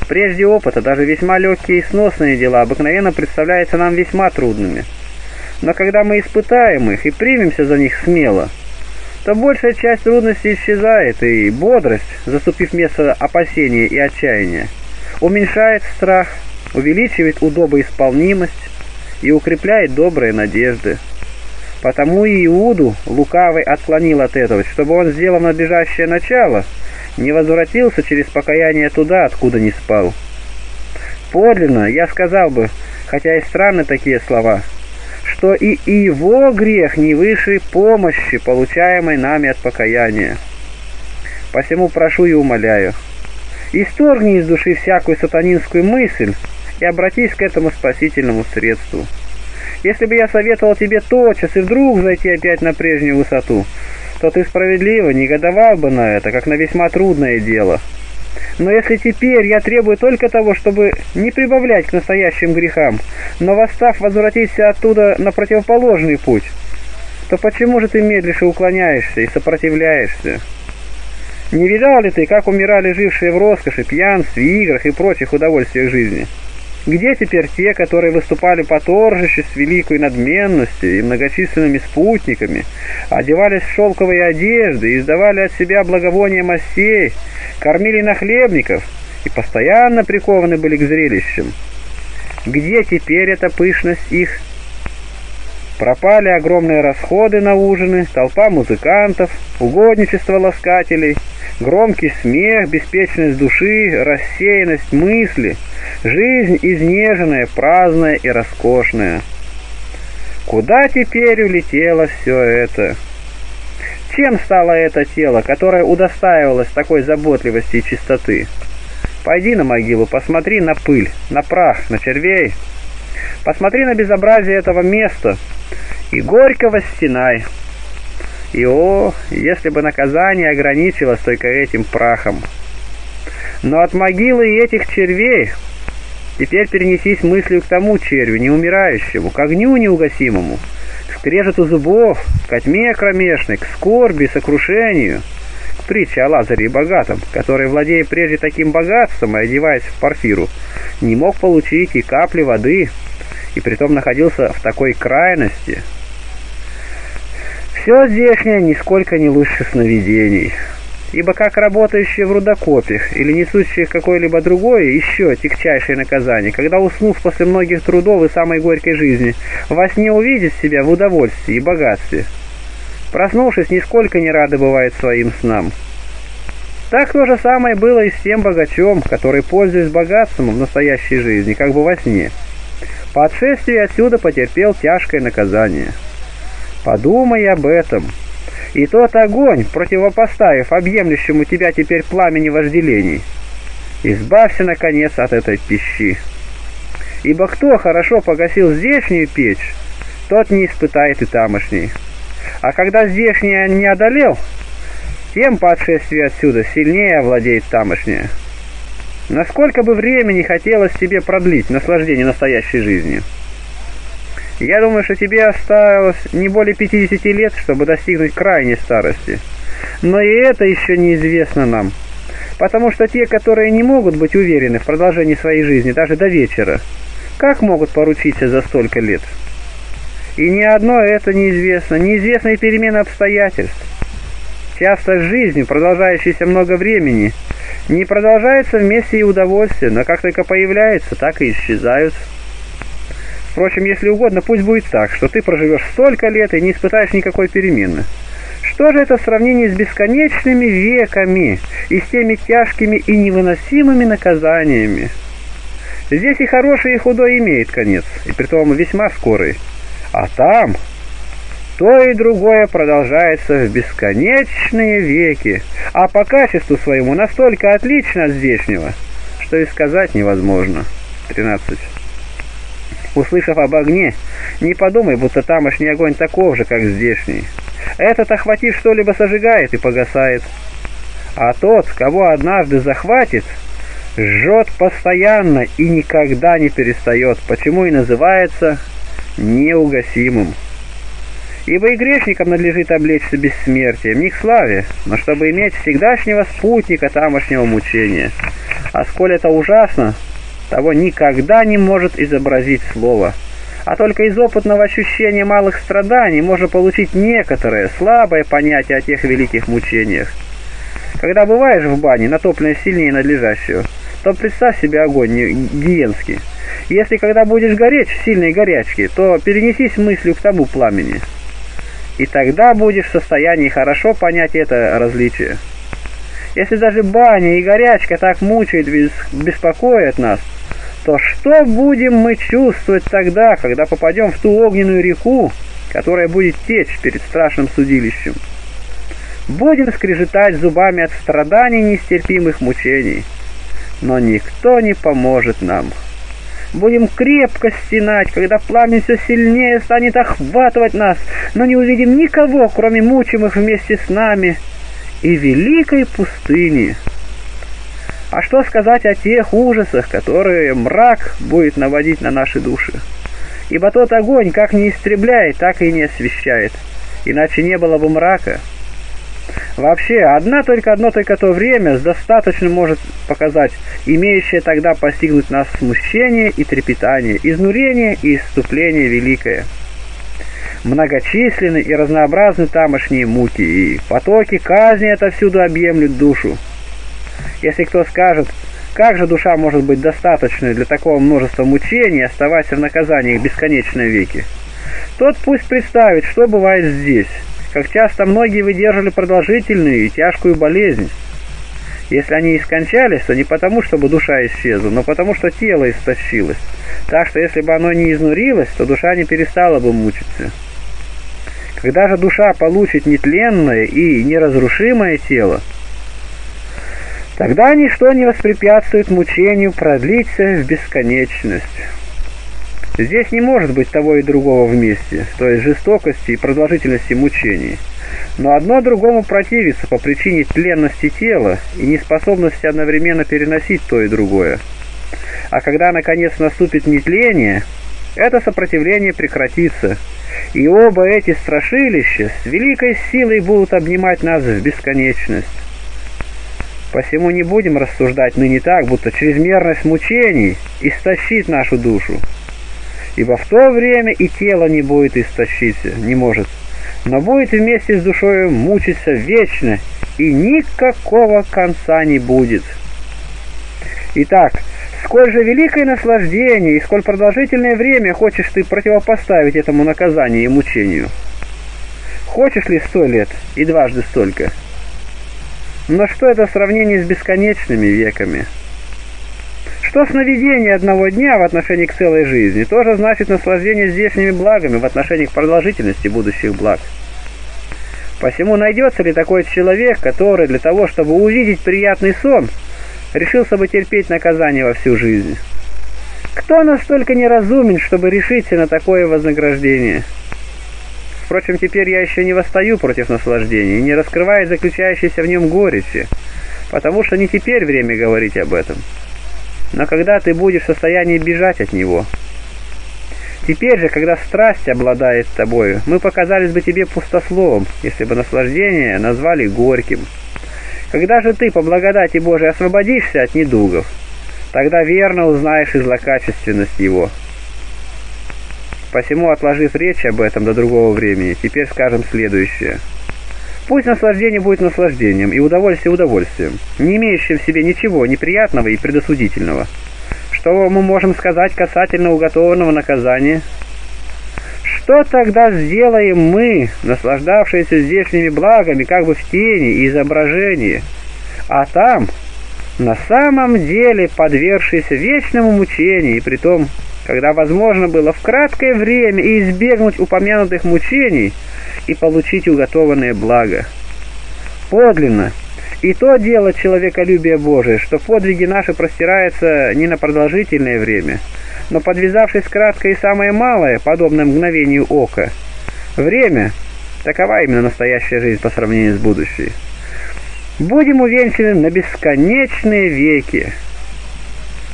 Прежде опыта даже весьма легкие и сносные дела обыкновенно представляются нам весьма трудными – но когда мы испытаем их и примемся за них смело, то большая часть трудностей исчезает, и бодрость, заступив место опасения и отчаяния, уменьшает страх, увеличивает удобоисполнимость и укрепляет добрые надежды. Потому и Иуду лукавый отклонил от этого, чтобы он, сделав надлежащее начало, не возвратился через покаяние туда, откуда не спал. Подлинно, я сказал бы, хотя и странны такие слова – что и его грех не выше помощи, получаемой нами от покаяния. Посему прошу и умоляю, исторгни из души всякую сатанинскую мысль и обратись к этому спасительному средству. Если бы я советовал тебе тотчас и вдруг зайти опять на прежнюю высоту, то ты справедливо негодовал бы на это, как на весьма трудное дело. Но если теперь я требую только того, чтобы не прибавлять к настоящим грехам, но восстав возвратиться оттуда на противоположный путь, то почему же ты медлишь и уклоняешься и сопротивляешься? Не видал ли ты, как умирали жившие в роскоши, пьянстве, играх и прочих удовольствиях жизни? Где теперь те, которые выступали по торжище с великой надменностью и многочисленными спутниками, одевались в шелковые одежды, издавали от себя благовония мастей, кормили нахлебников и постоянно прикованы были к зрелищам? Где теперь эта пышность их? Пропали огромные расходы на ужины, толпа музыкантов, угодничество ласкателей, громкий смех, беспечность души, рассеянность мысли, жизнь изнеженная, праздная и роскошная. Куда теперь улетело все это? Чем стало это тело, которое удостаивалось такой заботливости и чистоты? Пойди на могилу, посмотри на пыль, на прах, на червей. Посмотри на безобразие этого места и горько стенай. И о, если бы наказание ограничилось только этим прахом. Но от могилы этих червей теперь перенесись мыслью к тому червю, неумирающему, к огню неугасимому, к скрежету зубов, к тьме кромешной, к скорби, сокрушению — притча о Лазаре и богатом, который, владея прежде таким богатством и одеваясь в парфиру, не мог получить и капли воды, и притом находился в такой крайности. Все здешнее нисколько не лучше сновидений, ибо как работающие в рудокопе или несущие какое-либо другое, еще тягчайшее наказание, когда уснув после многих трудов и самой горькой жизни, во сне увидит себя в удовольствии и богатстве – Проснувшись, нисколько не рады бывает своим снам. Так то же самое было и с тем богачом, который, пользуясь богатством в настоящей жизни, как бы во сне. По отшествии отсюда потерпел тяжкое наказание. Подумай об этом. И тот огонь, противопоставив объемлющему тебя теперь пламени вожделений, избавься, наконец, от этой пищи. Ибо кто хорошо погасил здешнюю печь, тот не испытает и тамошней. А когда здешний не одолел, тем по отшествии отсюда сильнее овладеет тамошнее. Насколько бы времени хотелось тебе продлить наслаждение настоящей жизнью? Я думаю, что тебе осталось не более 50 лет, чтобы достигнуть крайней старости. Но и это еще неизвестно нам. Потому что те, которые не могут быть уверены в продолжении своей жизни даже до вечера, как могут поручиться за столько лет? И ни одно это неизвестно, неизвестна и перемена обстоятельств. Часто жизнь, продолжающаяся много времени, не продолжается вместе и удовольствие, но как только появляется, так и исчезают. Впрочем, если угодно, пусть будет так, что ты проживешь столько лет и не испытаешь никакой перемены. Что же это в сравнении с бесконечными веками и с теми тяжкими и невыносимыми наказаниями? Здесь и хорошее, и худое имеет конец, и притом весьма скорый. А там то и другое продолжается в бесконечные веки, а по качеству своему настолько отлично от здешнего, что и сказать невозможно. 13. Услышав об огне, не подумай, будто тамошний огонь таков же, как здешний. Этот, охватив что-либо, сожигает и погасает. А тот, кого однажды захватит, жжет постоянно и никогда не перестает, почему и называется неугасимым. Ибо и грешникам надлежит облечься бессмертием, не к славе, но чтобы иметь всегдашнего спутника тамошнего мучения. А сколь это ужасно, того никогда не может изобразить слово. А только из опытного ощущения малых страданий можно получить некоторое слабое понятие о тех великих мучениях. Когда бываешь в бане, натопленной сильнее надлежащего, то представь себе огонь гиенский. Если когда будешь гореть в сильной горячке, то перенесись мыслью к тому пламени. И тогда будешь в состоянии хорошо понять это различие. Если даже баня и горячка так мучают, беспокоят нас, то что будем мы чувствовать тогда, когда попадем в ту огненную реку, которая будет течь перед страшным судилищем? Будем скрежетать зубами от страданий нестерпимых мучений, но никто не поможет нам. Будем крепко стенать, когда пламя все сильнее станет охватывать нас, но не увидим никого, кроме мучимых вместе с нами и великой пустыни. А что сказать о тех ужасах, которые мрак будет наводить на наши души? Ибо тот огонь как не истребляет, так и не освещает, иначе не было бы мрака. Вообще, одна только одно только то время достаточно может показать имеющее тогда постигнуть нас смущение и трепетание, изнурение и иступление великое. Многочисленны и разнообразны тамошние муки, и потоки казни отовсюду объемлют душу. Если кто скажет, как же душа может быть достаточной для такого множества мучений и оставаться в наказаниях бесконечные веки, тот пусть представит, что бывает здесь, как часто многие выдерживали продолжительную и тяжкую болезнь. Если они и скончались, то не потому, чтобы душа исчезла, но потому, что тело истощилось. Так что если бы оно не изнурилось, то душа не перестала бы мучиться. Когда же душа получит нетленное и неразрушимое тело, Тогда ничто не воспрепятствует мучению продлиться в бесконечность. Здесь не может быть того и другого вместе, то есть жестокости и продолжительности мучений. Но одно другому противится по причине тленности тела и неспособности одновременно переносить то и другое. А когда наконец наступит нетление, это сопротивление прекратится, и оба эти страшилища с великой силой будут обнимать нас в бесконечность. Посему не будем рассуждать ныне так, будто чрезмерность мучений истощит нашу душу. Ибо в то время и тело не будет истощиться, не может, но будет вместе с душою мучиться вечно, и никакого конца не будет. Итак, сколь же великое наслаждение и сколь продолжительное время хочешь ты противопоставить этому наказанию и мучению? Хочешь ли сто лет и дважды столько? Но что это в сравнении с бесконечными веками? Что сновидение одного дня в отношении к целой жизни тоже значит наслаждение здешними благами в отношении к продолжительности будущих благ. Посему найдется ли такой человек, который для того, чтобы увидеть приятный сон, решился бы терпеть наказание во всю жизнь? Кто настолько неразумен, чтобы решиться на такое вознаграждение? Впрочем, теперь я еще не восстаю против наслаждения не раскрываю заключающейся в нем горечи, потому что не теперь время говорить об этом, но когда ты будешь в состоянии бежать от него. Теперь же, когда страсть обладает тобою, мы показались бы тебе пустословом, если бы наслаждение назвали горьким. Когда же ты по благодати Божией освободишься от недугов, тогда верно узнаешь и злокачественность его. Посему, отложив речь об этом до другого времени, теперь скажем следующее. Пусть наслаждение будет наслаждением, и удовольствие удовольствием, не имеющим в себе ничего неприятного и предосудительного. Что мы можем сказать касательно уготованного наказания? Что тогда сделаем мы, наслаждавшиеся здешними благами, как бы в тени и изображении, а там, на самом деле, подвергшиеся вечному мучению, и притом когда возможно было в краткое время избегнуть упомянутых мучений и получить уготованное благо. Подлинно, и то дело человеколюбия Божие, что подвиги наши простираются не на продолжительное время, но подвязавшись кратко и самое малое, подобно мгновению ока, время, такова именно настоящая жизнь по сравнению с будущей, будем увенчаны на бесконечные веки,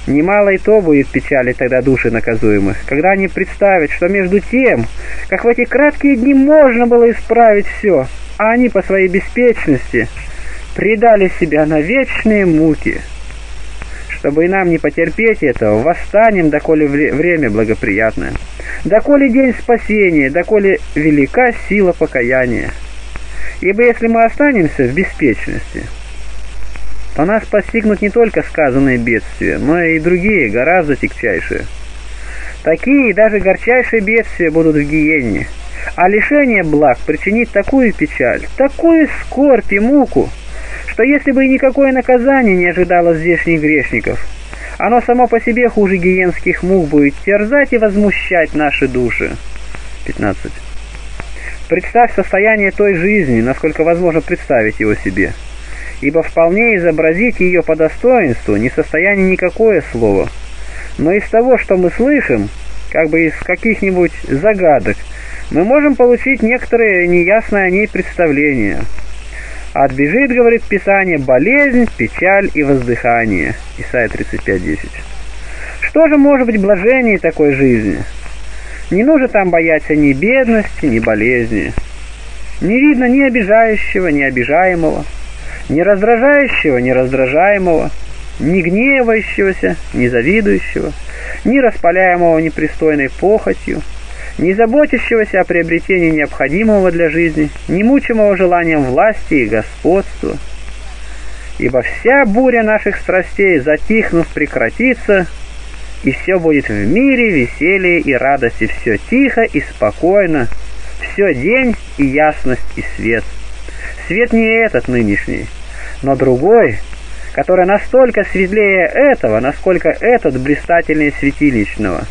Немало и то будет печали тогда души наказуемых, когда они представят, что между тем, как в эти краткие дни можно было исправить все, а они по своей беспечности предали себя на вечные муки. Чтобы и нам не потерпеть этого, восстанем, доколе время благоприятное, доколе день спасения, доколе велика сила покаяния. Ибо если мы останемся в беспечности, то нас постигнут не только сказанные бедствия, но и другие, гораздо тягчайшие. Такие даже горчайшие бедствия будут в гиенне, а лишение благ причинит такую печаль, такую скорбь и муку, что если бы и никакое наказание не ожидало здешних грешников, оно само по себе хуже гиенских мук будет терзать и возмущать наши души. 15. Представь состояние той жизни, насколько возможно представить его себе – ибо вполне изобразить ее по достоинству не состояние никакое слово. Но из того, что мы слышим, как бы из каких-нибудь загадок, мы можем получить некоторые неясные о ней представления. Отбежит, говорит Писание, болезнь, печаль и воздыхание. Исайя 35.10. Что же может быть блажение такой жизни? Не нужно там бояться ни бедности, ни болезни. Не видно ни обижающего, ни обижаемого ни раздражающего, ни раздражаемого, ни гневающегося, ни завидующего, ни распаляемого непристойной похотью, ни заботящегося о приобретении необходимого для жизни, ни мучимого желанием власти и господства. Ибо вся буря наших страстей, затихнув, прекратится, и все будет в мире, веселье и радости, все тихо и спокойно, все день и ясность и свет. Свет не этот нынешний, но другой, который настолько светлее этого, насколько этот блистательнее светилищного.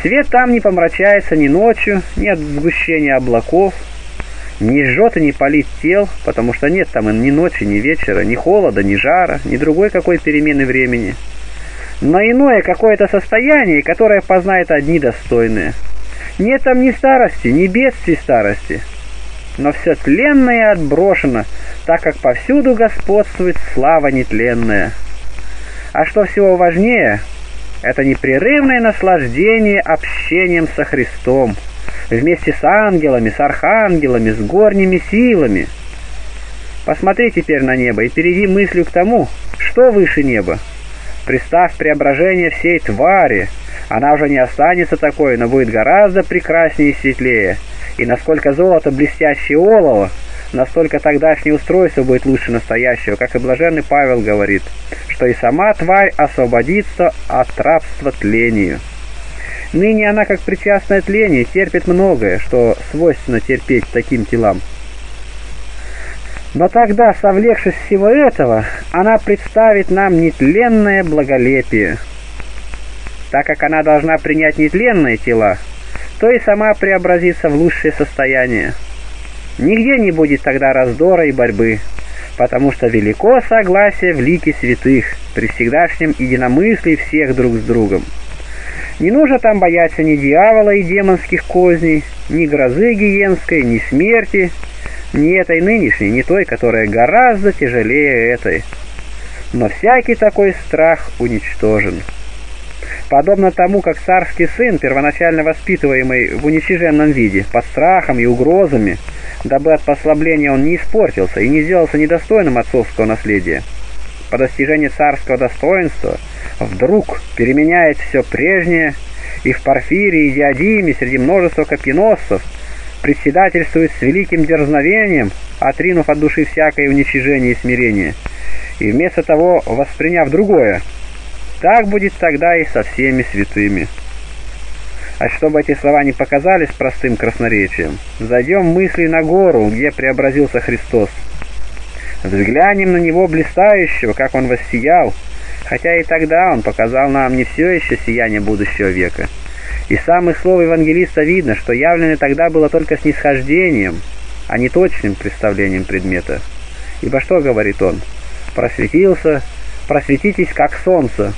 Свет там не помрачается ни ночью, ни от сгущения облаков, не жжет и не палит тел, потому что нет там ни ночи, ни вечера, ни холода, ни жара, ни другой какой перемены времени. Но иное какое-то состояние, которое познает одни достойные. Нет там ни старости, ни бедствий старости, но все тленное отброшено, так как повсюду господствует слава нетленная. А что всего важнее, это непрерывное наслаждение общением со Христом, вместе с ангелами, с архангелами, с горними силами. Посмотри теперь на небо и перейди мыслью к тому, что выше неба. Представь преображение всей твари, она уже не останется такой, но будет гораздо прекраснее и светлее, и насколько золото блестящее олово, настолько тогдашнее устройство будет лучше настоящего, как и блаженный Павел говорит, что и сама тварь освободится от рабства тлению. Ныне она, как причастное тлению, терпит многое, что свойственно терпеть таким телам. Но тогда, совлекшись всего этого, она представит нам нетленное благолепие. Так как она должна принять нетленные тела, то и сама преобразится в лучшее состояние. Нигде не будет тогда раздора и борьбы, потому что велико согласие в лике святых, при всегдашнем единомыслии всех друг с другом. Не нужно там бояться ни дьявола и демонских козней, ни грозы гиенской, ни смерти, ни этой нынешней, ни той, которая гораздо тяжелее этой. Но всякий такой страх уничтожен. Подобно тому, как царский сын, первоначально воспитываемый в уничиженном виде, под страхом и угрозами, дабы от послабления он не испортился и не сделался недостойным отцовского наследия, по достижении царского достоинства вдруг переменяет все прежнее и в Порфирии и Диадиме среди множества копьеносцев председательствует с великим дерзновением, отринув от души всякое уничижение и смирение, и вместо того восприняв другое, так будет тогда и со всеми святыми. А чтобы эти слова не показались простым красноречием, зайдем мысли на гору, где преобразился Христос. Взглянем на Него блистающего, как Он воссиял, хотя и тогда Он показал нам не все еще сияние будущего века. И самых слов евангелиста видно, что явленное тогда было только снисхождением, а не точным представлением предмета. Ибо что говорит он? «Просветился, просветитесь, как солнце,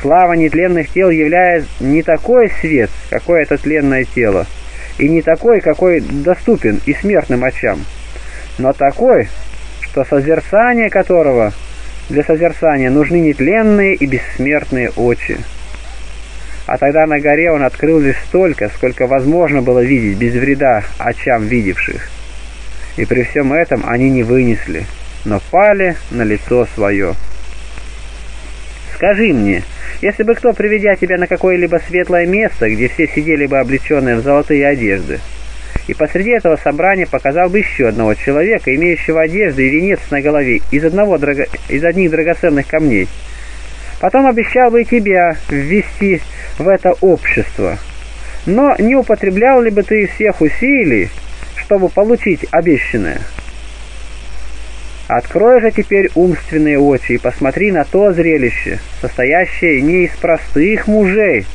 Слава нетленных тел являет не такой свет, какой это тленное тело, и не такой, какой доступен и смертным очам, но такой, что созерцание которого для созерцания нужны нетленные и бессмертные очи. А тогда на горе он открыл лишь столько, сколько возможно было видеть без вреда очам видевших. И при всем этом они не вынесли, но пали на лицо свое. «Скажи мне, если бы кто, приведя тебя на какое-либо светлое место, где все сидели бы облеченные в золотые одежды, и посреди этого собрания показал бы еще одного человека, имеющего одежду и венец на голове из, одного драго... из одних драгоценных камней, потом обещал бы и тебя ввести в это общество. Но не употреблял ли бы ты всех усилий, чтобы получить обещанное?» Открой же теперь умственные очи и посмотри на то зрелище, состоящее не из простых мужей,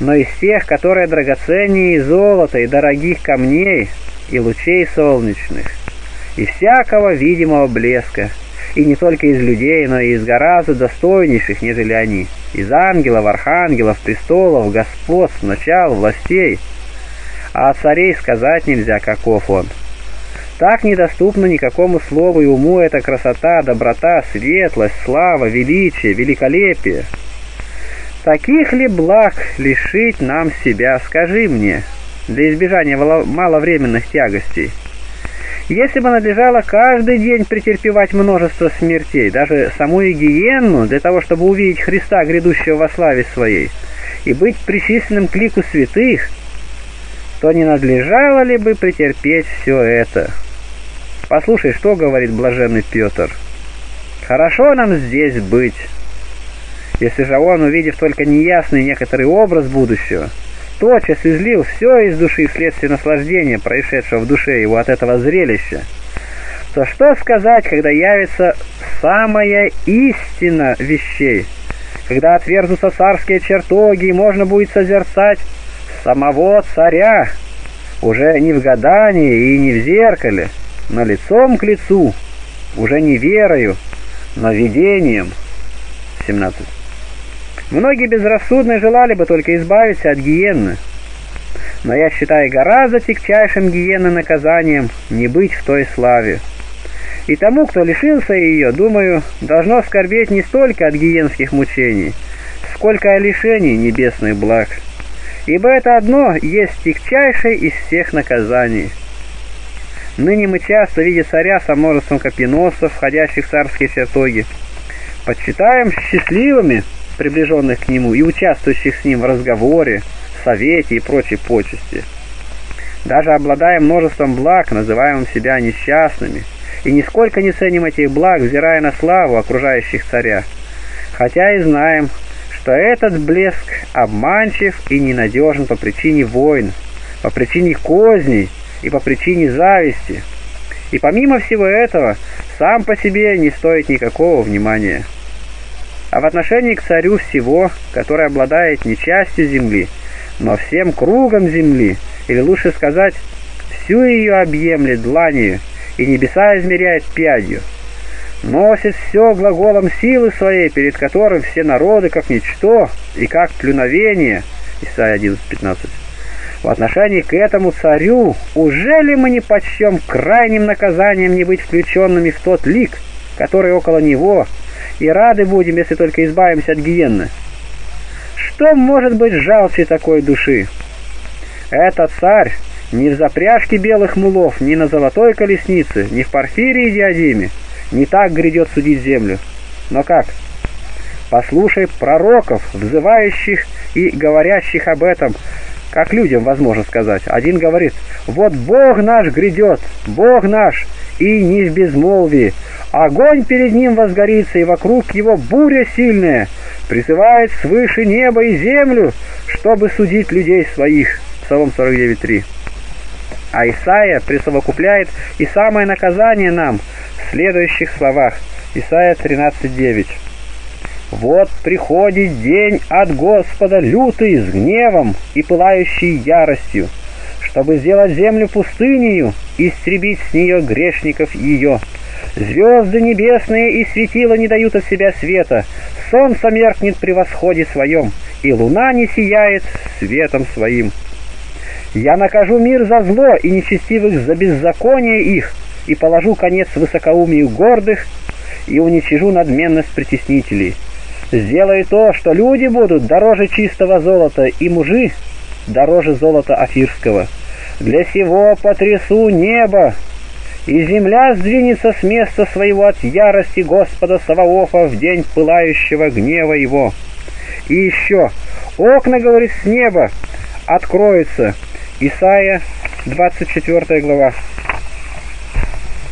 но из тех, которые драгоценнее золота и дорогих камней и лучей солнечных, и всякого видимого блеска, и не только из людей, но и из гораздо достойнейших, нежели они, из ангелов, архангелов, престолов, господств, начал, властей. А о царей сказать нельзя, каков он – так недоступна никакому слову и уму эта красота, доброта, светлость, слава, величие, великолепие. Таких ли благ лишить нам себя, скажи мне, для избежания маловременных тягостей? Если бы надлежало каждый день претерпевать множество смертей, даже саму гиенну, для того, чтобы увидеть Христа, грядущего во славе своей, и быть причисленным к лику святых, то не надлежало ли бы претерпеть все это?» Послушай, что говорит блаженный Петр. Хорошо нам здесь быть. Если же он, увидев только неясный некоторый образ будущего, тотчас излил все из души вследствие наслаждения, происшедшего в душе его от этого зрелища, то что сказать, когда явится самая истина вещей, когда отверзутся царские чертоги, и можно будет созерцать самого царя, уже не в гадании и не в зеркале, но лицом к лицу, уже не верою, но видением. 17. Многие безрассудно желали бы только избавиться от гиенны, но я считаю гораздо тягчайшим гиенны наказанием не быть в той славе. И тому, кто лишился ее, думаю, должно скорбеть не столько от гиенских мучений, сколько о лишении небесных благ. Ибо это одно есть тягчайшее из всех наказаний – Ныне мы часто, видя царя со множеством копьеносцев, входящих в царские чертоги, почитаем счастливыми приближенных к нему и участвующих с ним в разговоре, совете и прочей почести. Даже обладая множеством благ, называем себя несчастными, и нисколько не ценим этих благ, взирая на славу окружающих царя, хотя и знаем, что этот блеск обманчив и ненадежен по причине войн, по причине козней, и по причине зависти. И помимо всего этого, сам по себе не стоит никакого внимания. А в отношении к царю всего, который обладает не частью земли, но всем кругом земли, или лучше сказать, всю ее объемлет дланью, и небеса измеряет пядью, носит все глаголом силы своей, перед которым все народы как ничто и как плюновение. Исайя 11.15. В отношении к этому царю, уже ли мы не почтем крайним наказанием не быть включенными в тот лик, который около него, и рады будем, если только избавимся от гиенны? Что может быть жалче такой души? Это царь ни в запряжке белых мулов, ни на золотой колеснице, ни в парфире и. Не так грядет судить землю. Но как? Послушай пророков, взывающих и говорящих об этом, как людям возможно сказать. Один говорит, вот Бог наш грядет, Бог наш, и не в безмолвии. Огонь перед ним возгорится, и вокруг его буря сильная, призывает свыше небо и землю, чтобы судить людей своих. Псалом 49.3. А Исаия присовокупляет и самое наказание нам в следующих словах. Исаия 13.9. «Вот приходит день от Господа лютый с гневом и пылающий яростью, чтобы сделать землю пустынею, истребить с нее грешников ее. Звезды небесные и светила не дают от себя света, солнце меркнет при восходе своем, и луна не сияет светом своим». Я накажу мир за зло и нечестивых за беззаконие их, и положу конец высокоумию гордых, и уничижу надменность притеснителей. Сделай то, что люди будут дороже чистого золота, и мужи дороже золота афирского. Для сего потрясу небо, и земля сдвинется с места своего от ярости Господа Саваофа в день пылающего гнева его. И еще, окна, говорит, с неба откроются, Исаия, 24 глава,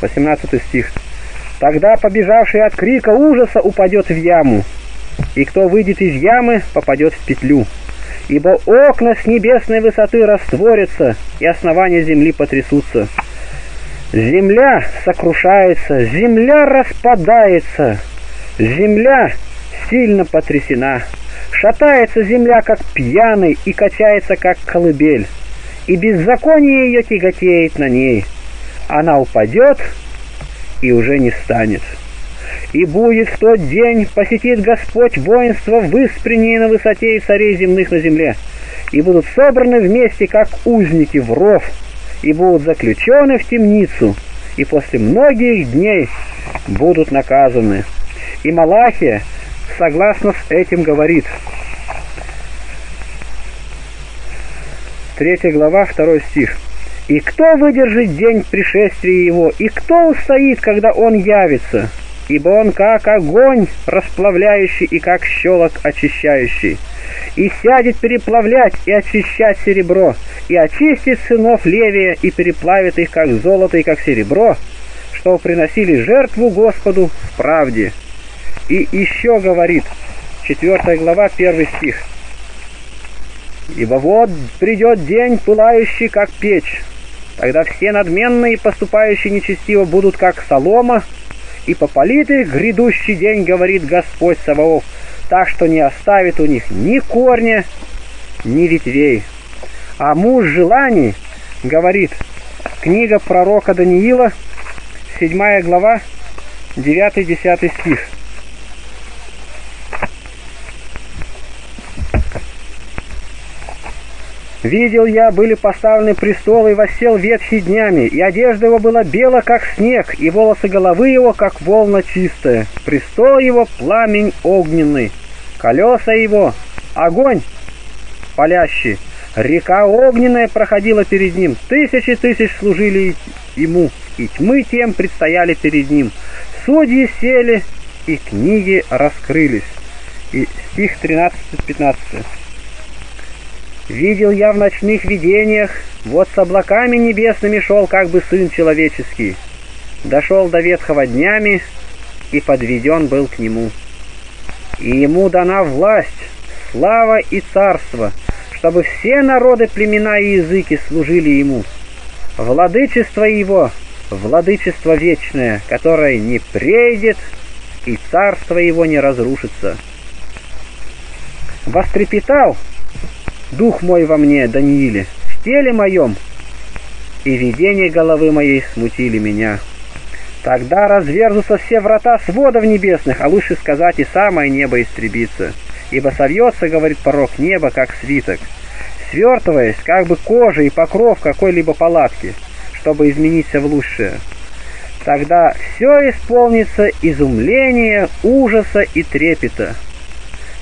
18 стих. «Тогда побежавший от крика ужаса упадет в яму, и кто выйдет из ямы, попадет в петлю. Ибо окна с небесной высоты растворятся, и основания земли потрясутся. Земля сокрушается, земля распадается, земля сильно потрясена. Шатается земля, как пьяный, и качается, как колыбель и беззаконие ее тяготеет на ней. Она упадет и уже не станет. И будет в тот день посетит Господь воинство выспреннее на высоте и царей земных на земле, и будут собраны вместе, как узники в ров, и будут заключены в темницу, и после многих дней будут наказаны. И Малахия, согласно с этим, говорит – 3 глава, 2 стих. «И кто выдержит день пришествия его, и кто устоит, когда он явится? Ибо он как огонь расплавляющий и как щелок очищающий. И сядет переплавлять и очищать серебро, и очистит сынов Левия, и переплавит их как золото и как серебро, что приносили жертву Господу в правде». И еще говорит, 4 глава, 1 стих – Ибо вот придет день, пылающий, как печь. Тогда все надменные, поступающие нечестиво, будут как солома, и попалит их грядущий день, говорит Господь Саваоф, так что не оставит у них ни корня, ни ветвей. А муж желаний, говорит книга пророка Даниила, 7 глава, 9-10 стих. Видел я, были поставлены престолы, и воссел ветхий днями, и одежда его была бела, как снег, и волосы головы его, как волна чистая. Престол его — пламень огненный, колеса его — огонь палящий. Река огненная проходила перед ним, тысячи тысяч служили ему, и тьмы тем предстояли перед ним. Судьи сели, и книги раскрылись. И стих 13-15. Видел я в ночных видениях, вот с облаками небесными шел, как бы сын человеческий. Дошел до ветхого днями и подведен был к нему. И ему дана власть, слава и царство, чтобы все народы, племена и языки служили ему. Владычество его — владычество вечное, которое не прейдет, и царство его не разрушится. Вострепетал дух мой во мне, Данииле, в теле моем, и видение головы моей смутили меня. Тогда разверзутся все врата сводов небесных, а лучше сказать и самое небо истребится. Ибо совьется, говорит порог неба, как свиток, свертываясь, как бы кожа и покров какой-либо палатки, чтобы измениться в лучшее. Тогда все исполнится изумление, ужаса и трепета.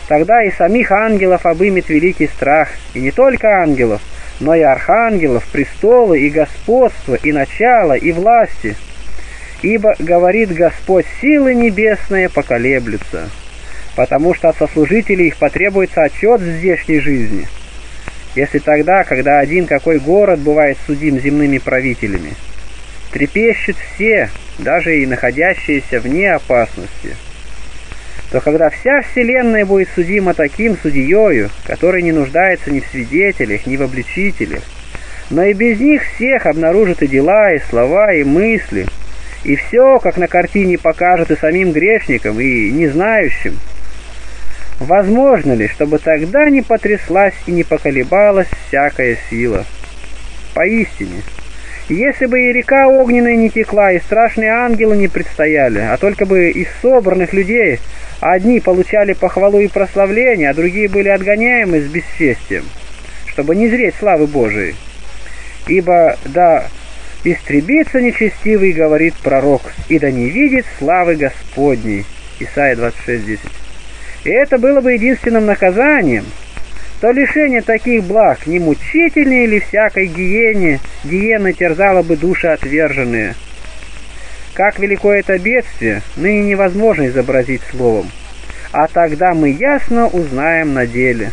Тогда и самих ангелов обымет великий страх, и не только ангелов, но и архангелов, престолы и господство, и начало, и власти. Ибо, говорит Господь, силы небесные поколеблются, потому что от сослужителей их потребуется отчет в здешней жизни. Если тогда, когда один какой город бывает судим земными правителями, трепещут все, даже и находящиеся вне опасности – то когда вся Вселенная будет судима таким судьею, который не нуждается ни в свидетелях, ни в обличителях, но и без них всех обнаружит и дела, и слова, и мысли, и все, как на картине покажет и самим грешникам, и незнающим, возможно ли, чтобы тогда не потряслась и не поколебалась всякая сила? Поистине, если бы и река огненная не текла, и страшные ангелы не предстояли, а только бы из собранных людей Одни получали похвалу и прославление, а другие были отгоняемы с бесчестием, чтобы не зреть славы Божией. Ибо да истребится нечестивый, говорит пророк, и да не видит славы Господней. Исайя 26.10. И это было бы единственным наказанием, то лишение таких благ не мучительнее ли всякой гиене, гиены терзало бы души отверженные – как велико это бедствие, ныне невозможно изобразить словом. А тогда мы ясно узнаем на деле.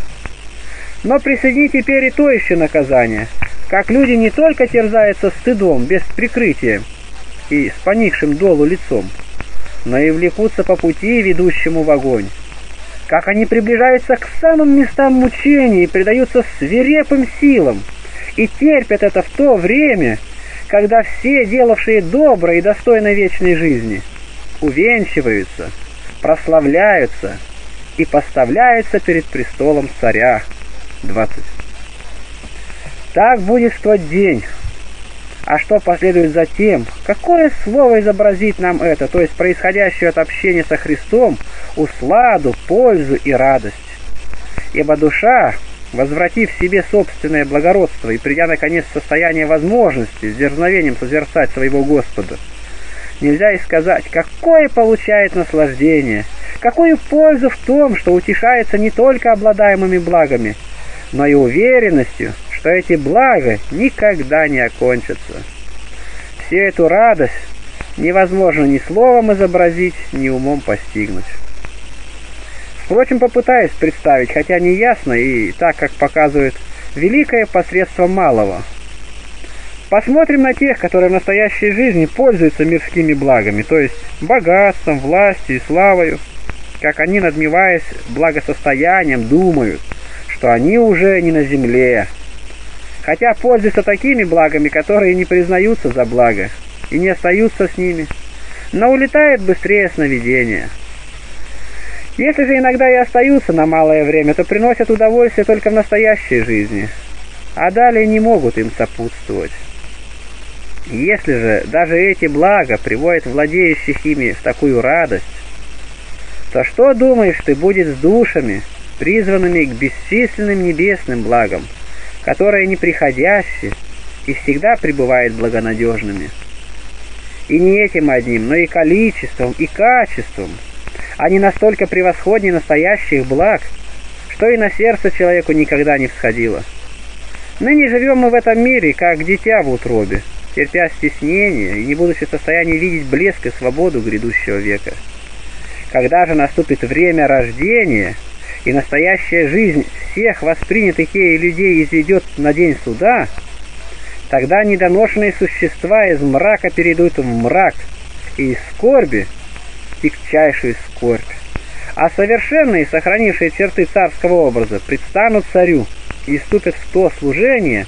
Но присоедини теперь и то еще наказание, как люди не только терзаются стыдом, без прикрытия и с поникшим долу лицом, но и влекутся по пути, ведущему в огонь. Как они приближаются к самым местам мучений и предаются свирепым силам, и терпят это в то время, когда все, делавшие доброе и достойно вечной жизни, увенчиваются, прославляются и поставляются перед престолом царя. 20. Так будет в тот день. А что последует затем? Какое слово изобразит нам это, то есть происходящее от общения со Христом, усладу, пользу и радость? Ибо душа, возвратив себе собственное благородство и придя наконец в состояние возможности с дерзновением созерцать своего Господа, нельзя и сказать, какое получает наслаждение, какую пользу в том, что утешается не только обладаемыми благами, но и уверенностью, что эти блага никогда не окончатся. Всю эту радость невозможно ни словом изобразить, ни умом постигнуть. Впрочем, попытаюсь представить, хотя не ясно и так, как показывает великое посредство малого. Посмотрим на тех, которые в настоящей жизни пользуются мирскими благами, то есть богатством, властью и славою, как они, надмеваясь благосостоянием, думают, что они уже не на земле, хотя пользуются такими благами, которые не признаются за благо и не остаются с ними, но улетает быстрее сновидения. Если же иногда и остаются на малое время, то приносят удовольствие только в настоящей жизни, а далее не могут им сопутствовать. Если же даже эти блага приводят владеющих ими в такую радость, то что думаешь ты будет с душами, призванными к бесчисленным небесным благам, которые неприходящие и всегда пребывают благонадежными? И не этим одним, но и количеством, и качеством – они настолько превосходнее настоящих благ, что и на сердце человеку никогда не всходило. Ныне живем мы в этом мире, как дитя в утробе, терпя стеснение и не будучи в состоянии видеть блеск и свободу грядущего века. Когда же наступит время рождения, и настоящая жизнь всех воспринятых ею людей изведет на день суда, тогда недоношенные существа из мрака перейдут в мрак, и из скорби – тягчайшую скорбь. А совершенные, сохранившие черты царского образа, предстанут царю и вступят в то служение,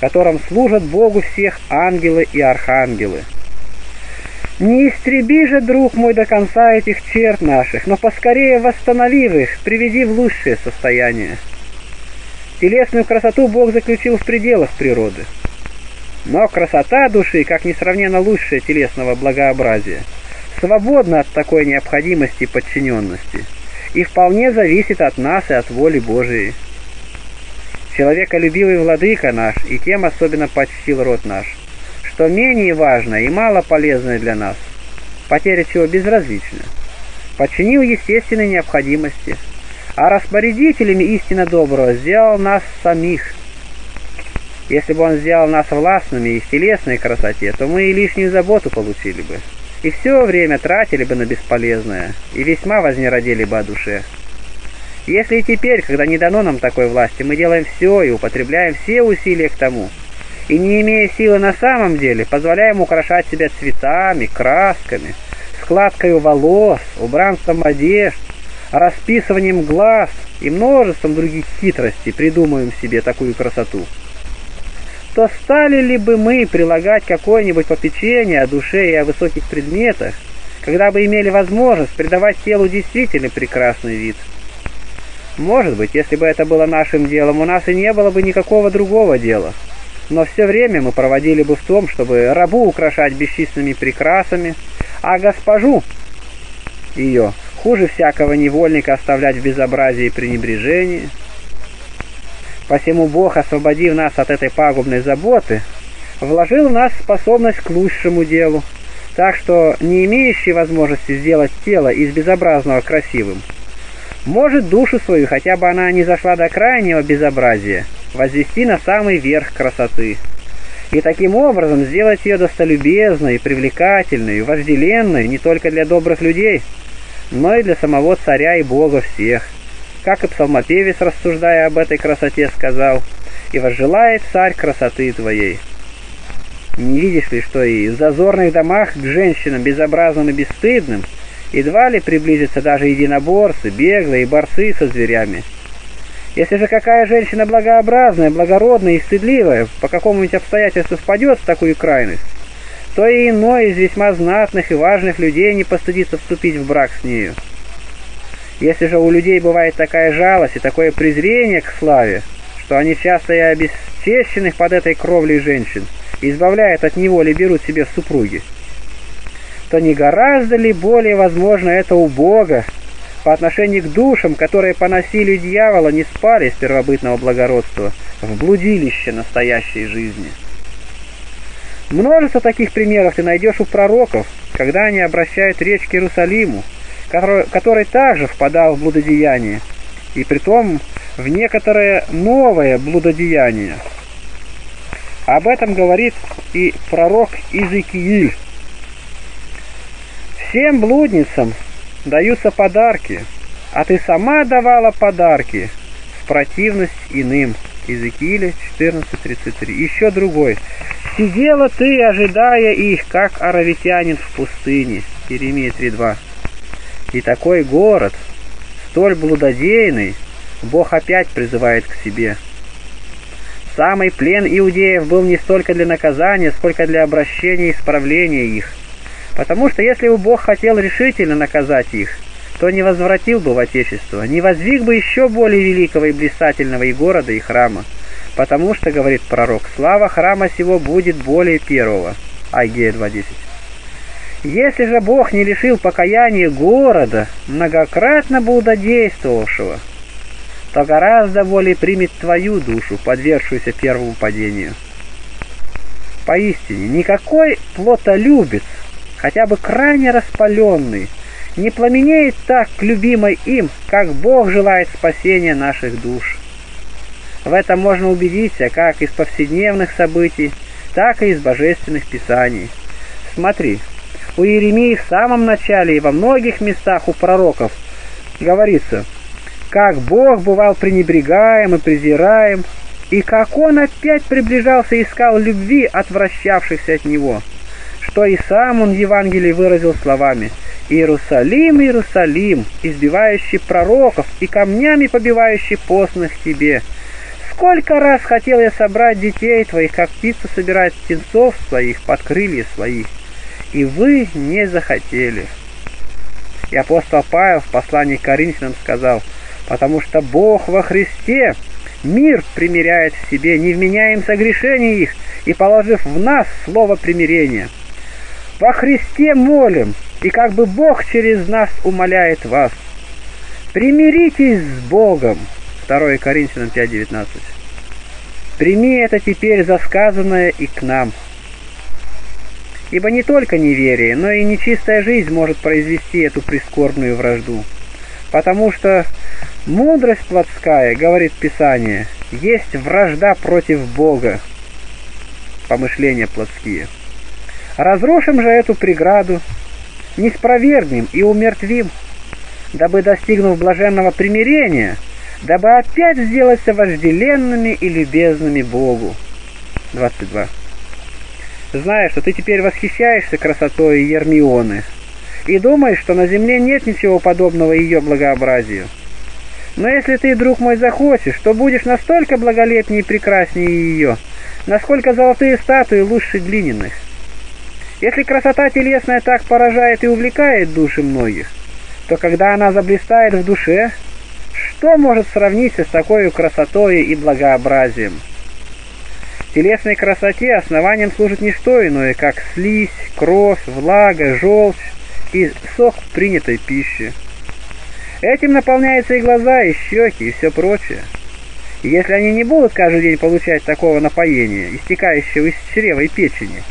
которым служат Богу всех ангелы и архангелы. Не истреби же, друг мой, до конца этих черт наших, но поскорее восстановив их, приведи в лучшее состояние. Телесную красоту Бог заключил в пределах природы. Но красота души, как несравненно лучшее телесного благообразия, свободна от такой необходимости подчиненности и вполне зависит от нас и от воли Божией. Человеколюбивый владыка наш и тем особенно почтил род наш, что менее важно и мало полезное для нас, потеря чего безразлична, подчинил естественной необходимости, а распорядителями истинно доброго сделал нас самих. Если бы он сделал нас властными и в телесной красоте, то мы и лишнюю заботу получили бы, и все время тратили бы на бесполезное, и весьма вознеродили бы о душе. Если и теперь, когда не дано нам такой власти, мы делаем все и употребляем все усилия к тому, и не имея силы на самом деле, позволяем украшать себя цветами, красками, складкой волос, убранством одежд, расписыванием глаз и множеством других хитростей придумаем себе такую красоту, то стали ли бы мы прилагать какое-нибудь попечение о душе и о высоких предметах, когда бы имели возможность придавать телу действительно прекрасный вид? Может быть, если бы это было нашим делом, у нас и не было бы никакого другого дела. Но все время мы проводили бы в том, чтобы рабу украшать бесчисленными прекрасами, а госпожу ее хуже всякого невольника оставлять в безобразии и пренебрежении. Посему Бог, освободив нас от этой пагубной заботы, вложил в нас способность к лучшему делу, так что не имеющий возможности сделать тело из безобразного красивым, может душу свою, хотя бы она не зашла до крайнего безобразия, возвести на самый верх красоты и таким образом сделать ее достолюбезной, привлекательной, вожделенной не только для добрых людей, но и для самого царя и бога всех. Как и псалмопевец, рассуждая об этой красоте, сказал, «И возжелает царь красоты твоей». Не видишь ли, что и в зазорных домах к женщинам безобразным и бесстыдным едва ли приблизятся даже единоборцы, беглые и борцы со зверями – если же какая женщина благообразная, благородная и стыдливая по какому-нибудь обстоятельству впадет в такую крайность, то и иной из весьма знатных и важных людей не постыдится вступить в брак с нею. Если же у людей бывает такая жалость и такое презрение к славе, что они часто и обесчещенных под этой кровлей женщин избавляют от неволи берут себе супруги, то не гораздо ли более возможно это у Бога, по отношению к душам, которые по насилию дьявола не спали с первобытного благородства в блудилище настоящей жизни. Множество таких примеров ты найдешь у пророков, когда они обращают речь к Иерусалиму, который, который также впадал в блудодеяние, и притом в некоторое новое блудодеяние. Об этом говорит и пророк Изыкииль. Всем блудницам даются подарки, а ты сама давала подарки в противность иным. Иезекииля 14.33. Еще другой. Сидела ты, ожидая их, как аравитянин в пустыне. Иеремия 3.2. И такой город, столь блудодейный, Бог опять призывает к себе. Самый плен иудеев был не столько для наказания, сколько для обращения и исправления их – Потому что если бы Бог хотел решительно наказать их, то не возвратил бы в Отечество, не воздвиг бы еще более великого и блистательного и города, и храма. Потому что, говорит пророк, слава храма сего будет более первого. Агея 2.10. Если же Бог не лишил покаяния города, многократно блудодействовавшего, то гораздо более примет твою душу, подвергшуюся первому падению. Поистине, никакой плотолюбец хотя бы крайне распаленный, не пламенеет так к любимой им, как Бог желает спасения наших душ. В этом можно убедиться как из повседневных событий, так и из божественных писаний. Смотри, у Иеремии в самом начале и во многих местах у пророков говорится, как Бог бывал пренебрегаем и презираем, и как Он опять приближался и искал любви отвращавшихся от Него – что и сам он в Евангелии выразил словами «Иерусалим, Иерусалим, избивающий пророков и камнями побивающий постных тебе, сколько раз хотел я собрать детей твоих, как птица собирает птенцов своих под крылья своих, и вы не захотели». И апостол Павел в послании к Коринфянам сказал «Потому что Бог во Христе мир примиряет в себе, не вменяем согрешения их, и положив в нас слово примирения». Во Христе молим, и как бы Бог через нас умоляет вас. Примиритесь с Богом. 2 Коринфянам 5.19. Прими это теперь за сказанное и к нам. Ибо не только неверие, но и нечистая жизнь может произвести эту прискорбную вражду. потому что мудрость плотская, говорит Писание, есть вражда против Бога, помышления плотские. Разрушим же эту преграду, не спровергнем и умертвим, дабы, достигнув блаженного примирения, дабы опять сделаться вожделенными и любезными Богу. 22. Зная, что ты теперь восхищаешься красотой Ермионы и думаешь, что на земле нет ничего подобного ее благообразию. Но если ты, друг мой, захочешь, то будешь настолько благолепнее и прекраснее ее, насколько золотые статуи лучше глиняных. Если красота телесная так поражает и увлекает души многих, то когда она заблистает в душе, что может сравниться с такой красотой и благообразием? Телесной красоте основанием служит не что иное, как слизь, кровь, влага, желчь и сок принятой пищи. Этим наполняются и глаза, и щеки, и все прочее. И если они не будут каждый день получать такого напоения, истекающего из чрева и печени,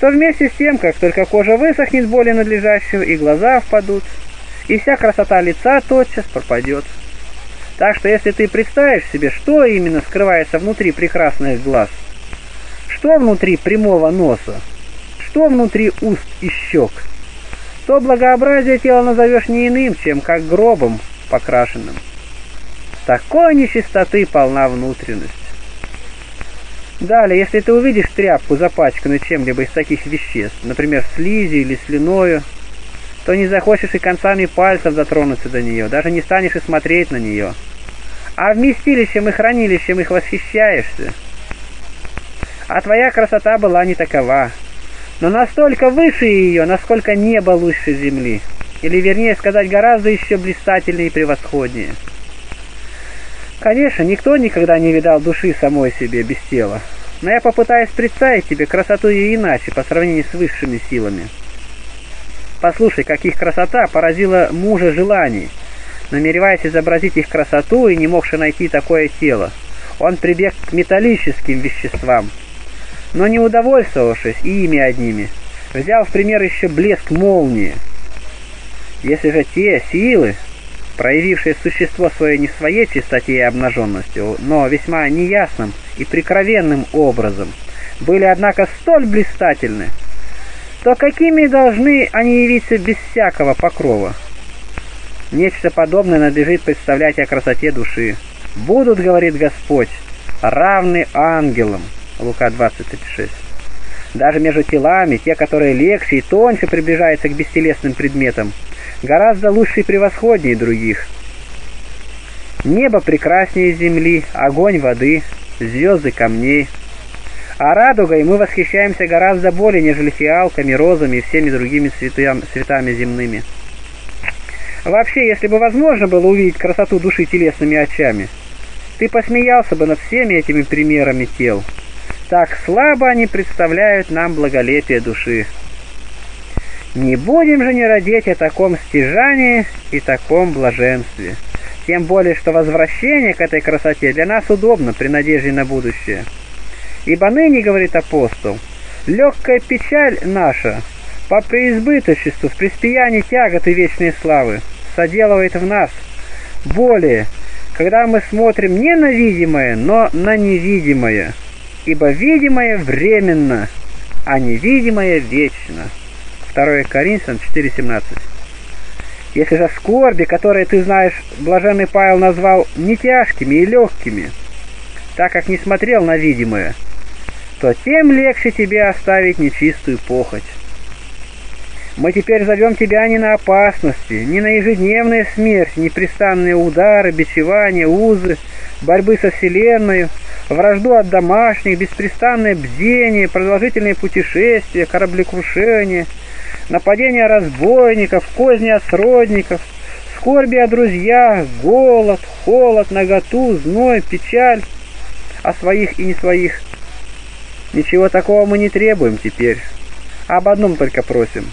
то вместе с тем, как только кожа высохнет более надлежащего, и глаза впадут, и вся красота лица тотчас пропадет. Так что если ты представишь себе, что именно скрывается внутри прекрасных глаз, что внутри прямого носа, что внутри уст и щек, то благообразие тела назовешь не иным, чем как гробом покрашенным. Такой нечистоты полна внутренность. Далее, если ты увидишь тряпку, запачканную чем-либо из таких веществ, например, слизью или слюною, то не захочешь и концами пальцев дотронуться до нее, даже не станешь и смотреть на нее. А вместилищем и хранилищем их восхищаешься. А твоя красота была не такова, но настолько выше ее, насколько небо лучше земли, или вернее сказать, гораздо еще блистательнее и превосходнее. Конечно, никто никогда не видал души самой себе без тела, но я попытаюсь представить тебе красоту ее иначе, по сравнению с высшими силами. Послушай, как их красота поразила мужа желаний, намереваясь изобразить их красоту и не могши найти такое тело. Он прибег к металлическим веществам, но не удовольствовавшись ими одними, взял в пример еще блеск молнии. Если же те силы, проявившее существо свое не в своей чистоте и обнаженности, но весьма неясным и прикровенным образом, были, однако, столь блистательны, то какими должны они явиться без всякого покрова? Нечто подобное надлежит представлять о красоте души. «Будут, — говорит Господь, — равны ангелам». Лука 20:36. Даже между телами, те, которые легче и тоньше приближаются к бестелесным предметам, гораздо лучше и превосходнее других. Небо прекраснее земли, огонь воды, звезды камней. А радугой мы восхищаемся гораздо более, нежели фиалками, розами и всеми другими цветами, цветами земными. Вообще, если бы возможно было увидеть красоту души телесными очами, ты посмеялся бы над всеми этими примерами тел. Так слабо они представляют нам благолепие души. Не будем же не родить о таком стяжании и таком блаженстве. Тем более, что возвращение к этой красоте для нас удобно при надежде на будущее. Ибо ныне, говорит апостол, легкая печаль наша по преизбыточеству в преспиянии тяготы вечной славы соделывает в нас более, когда мы смотрим не на видимое, но на невидимое, ибо видимое временно, а невидимое вечно. 2 Коринфянам 4.17. Если же скорби, которые ты знаешь, блаженный Павел назвал не тяжкими и легкими, так как не смотрел на видимое, то тем легче тебе оставить нечистую похоть. Мы теперь зовем тебя не на опасности, не на ежедневную смерть, непрестанные удары, бичевания, узы, борьбы со Вселенной, вражду от домашних, беспрестанное бдение, продолжительные путешествия, кораблекрушение – нападения разбойников, козни от сродников, скорби о друзьях, голод, холод, наготу, зной, печаль о своих и не своих. Ничего такого мы не требуем теперь, об одном только просим.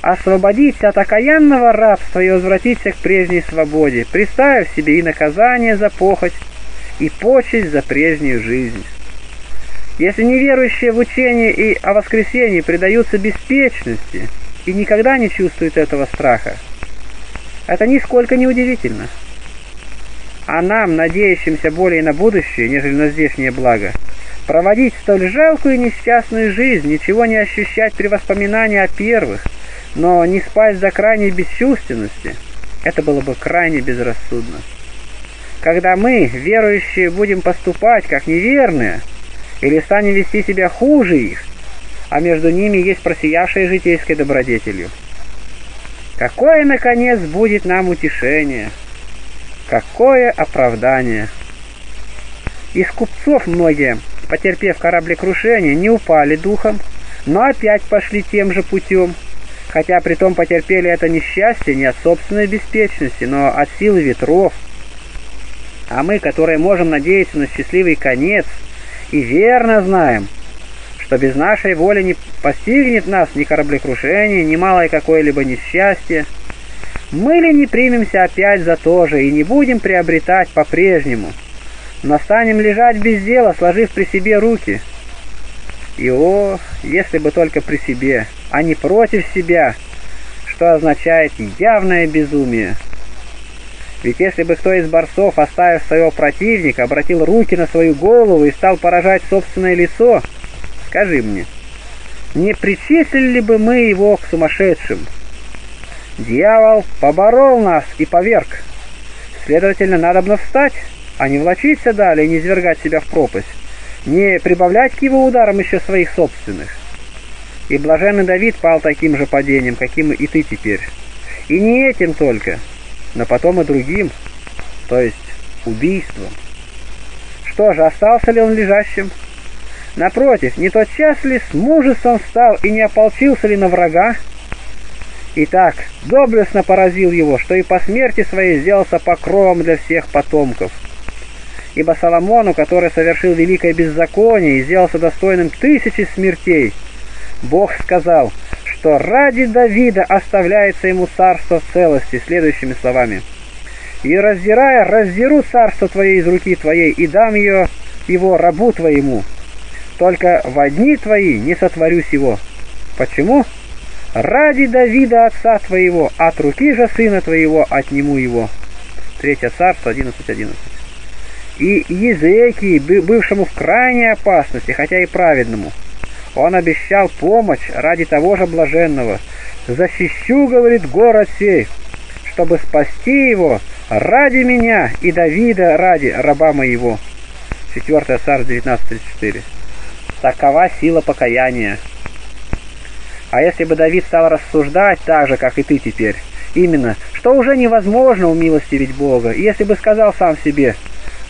Освободиться от окаянного рабства и возвратиться к прежней свободе, представив себе и наказание за похоть, и почесть за прежнюю жизнь. Если неверующие в учение и о воскресении предаются беспечности и никогда не чувствуют этого страха, Это нисколько не удивительно. А нам, надеющимся более на будущее, нежели на здешнее благо, проводить столь жалкую и несчастную жизнь, ничего не ощущать при воспоминании о первых, но не спать за крайней бесчувственности, это было бы крайне безрассудно. Когда мы, верующие, будем поступать как неверные, или станем вести себя хуже их, а между ними есть просиявшая житейской добродетелью. Какое, наконец, будет нам утешение? Какое оправдание? Из купцов многие, потерпев кораблекрушение, не упали духом, но опять пошли тем же путем, хотя при том потерпели это несчастье не от собственной беспечности, но от силы ветров. А мы, которые можем надеяться на счастливый конец, и верно знаем, что без нашей воли не постигнет нас ни кораблекрушение, ни малое какое-либо несчастье, мы ли не примемся опять за то же и не будем приобретать по-прежнему, но станем лежать без дела, сложив при себе руки? И о, если бы только при себе, а не против себя, что означает явное безумие. Ведь если бы кто из борцов, оставив своего противника, обратил руки на свою голову и стал поражать собственное лицо, скажи мне, не причислили бы мы его к сумасшедшим? Дьявол поборол нас и поверг. Следовательно, надо встать, а не влочиться далее и не извергать себя в пропасть, не прибавлять к его ударам еще своих собственных. И блаженный Давид пал таким же падением, каким и ты теперь. И не этим только, но потом и другим, то есть убийством. Что же, остался ли он лежащим? Напротив, не тот час ли с мужеством встал и не ополчился ли на врага? Итак, доблестно поразил его, что и по смерти своей сделался покровом для всех потомков. Ибо Соломону, который совершил великое беззаконие и сделался достойным тысячи смертей, Бог сказал, что ради Давида оставляется ему царство в целости, следующими словами. «И раздирая, раздеру царство твое из руки твоей, и дам ее его рабу твоему, только в одни твои не сотворюсь его». Почему? ради Давида отца твоего, от руки же сына твоего отниму его». Третье царство 11.11. 11. И Езекии, бывшему в крайней опасности, хотя и праведному, он обещал помощь ради того же блаженного. «Защищу, — говорит, — город сей, чтобы спасти его ради меня и Давида ради раба моего». 4 царь 19.34. Такова сила покаяния. А если бы Давид стал рассуждать так же, как и ты теперь, именно, что уже невозможно умилостивить Бога, если бы сказал сам себе,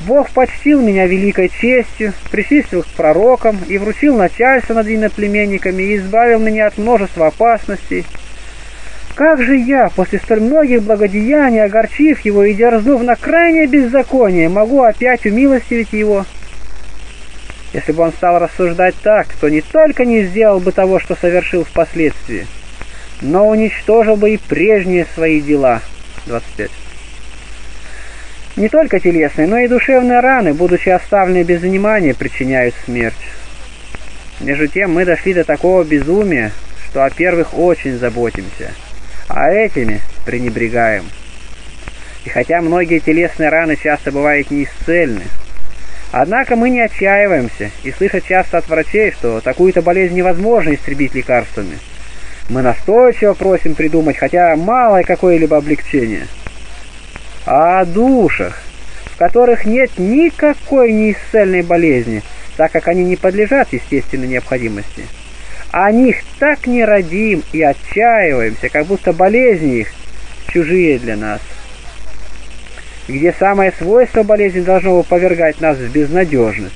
«Бог почтил меня великой честью, причислил к пророкам и вручил начальство над иноплеменниками и избавил меня от множества опасностей», как же я, после столь многих благодеяний, огорчив его и дерзнув на крайнее беззаконие, могу опять умилостивить его?» Если бы он стал рассуждать так, то не только не сделал бы того, что совершил впоследствии, но уничтожил бы и прежние свои дела. 25. Не только телесные, но и душевные раны, будучи оставлены без внимания, причиняют смерть. Между тем мы дошли до такого безумия, что о первых очень заботимся, а этими пренебрегаем. И хотя многие телесные раны часто бывают неисцельны, Однако мы не отчаиваемся и слыша часто от врачей, что такую-то болезнь невозможно истребить лекарствами. Мы настойчиво просим придумать хотя малое какое-либо облегчение. А о душах, в которых нет никакой неисцельной болезни, так как они не подлежат естественной необходимости. О них так не родим и отчаиваемся, как будто болезни их чужие для нас где самое свойство болезни должно повергать нас в безнадежность.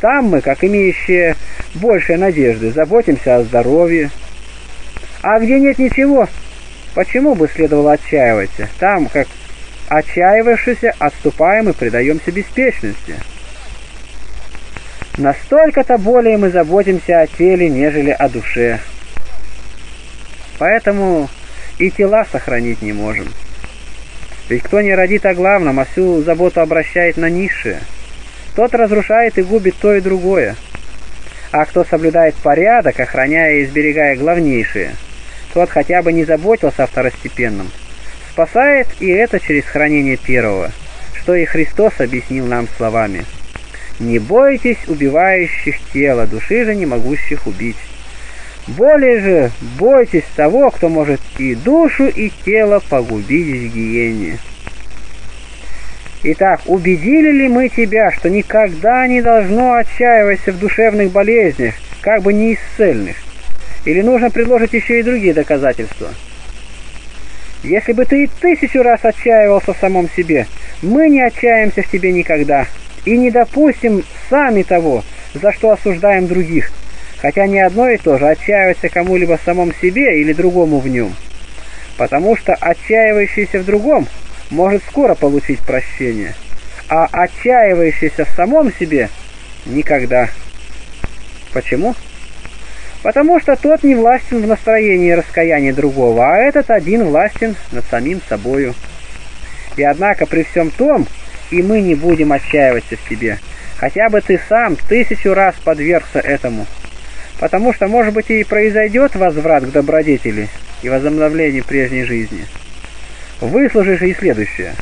Там мы, как имеющие больше надежды, заботимся о здоровье. А где нет ничего, почему бы следовало отчаиваться? Там, как отчаивавшиеся, отступаем и предаемся беспечности. Настолько-то более мы заботимся о теле, нежели о душе. Поэтому и тела сохранить не можем. Ведь кто не родит о главном, а всю заботу обращает на низшее, тот разрушает и губит то и другое. А кто соблюдает порядок, охраняя и изберегая главнейшее, тот хотя бы не заботился о второстепенном. Спасает и это через хранение первого, что и Христос объяснил нам словами. «Не бойтесь убивающих тело, души же не могущих убить». Более же бойтесь того, кто может и душу, и тело погубить в гиене. Итак, убедили ли мы тебя, что никогда не должно отчаиваться в душевных болезнях, как бы не исцельных? Или нужно предложить еще и другие доказательства? Если бы ты и тысячу раз отчаивался в самом себе, мы не отчаемся в тебе никогда и не допустим сами того, за что осуждаем других, хотя не одно и то же отчаиваться кому-либо в самом себе или другому в нем. Потому что отчаивающийся в другом может скоро получить прощение, а отчаивающийся в самом себе никогда. Почему? Потому что тот не властен в настроении раскаяния другого, а этот один властен над самим собою. И однако при всем том, и мы не будем отчаиваться в себе, хотя бы ты сам тысячу раз подвергся этому. Потому что, может быть, и произойдет возврат к добродетели и возобновление прежней жизни. Выслушай же и следующее.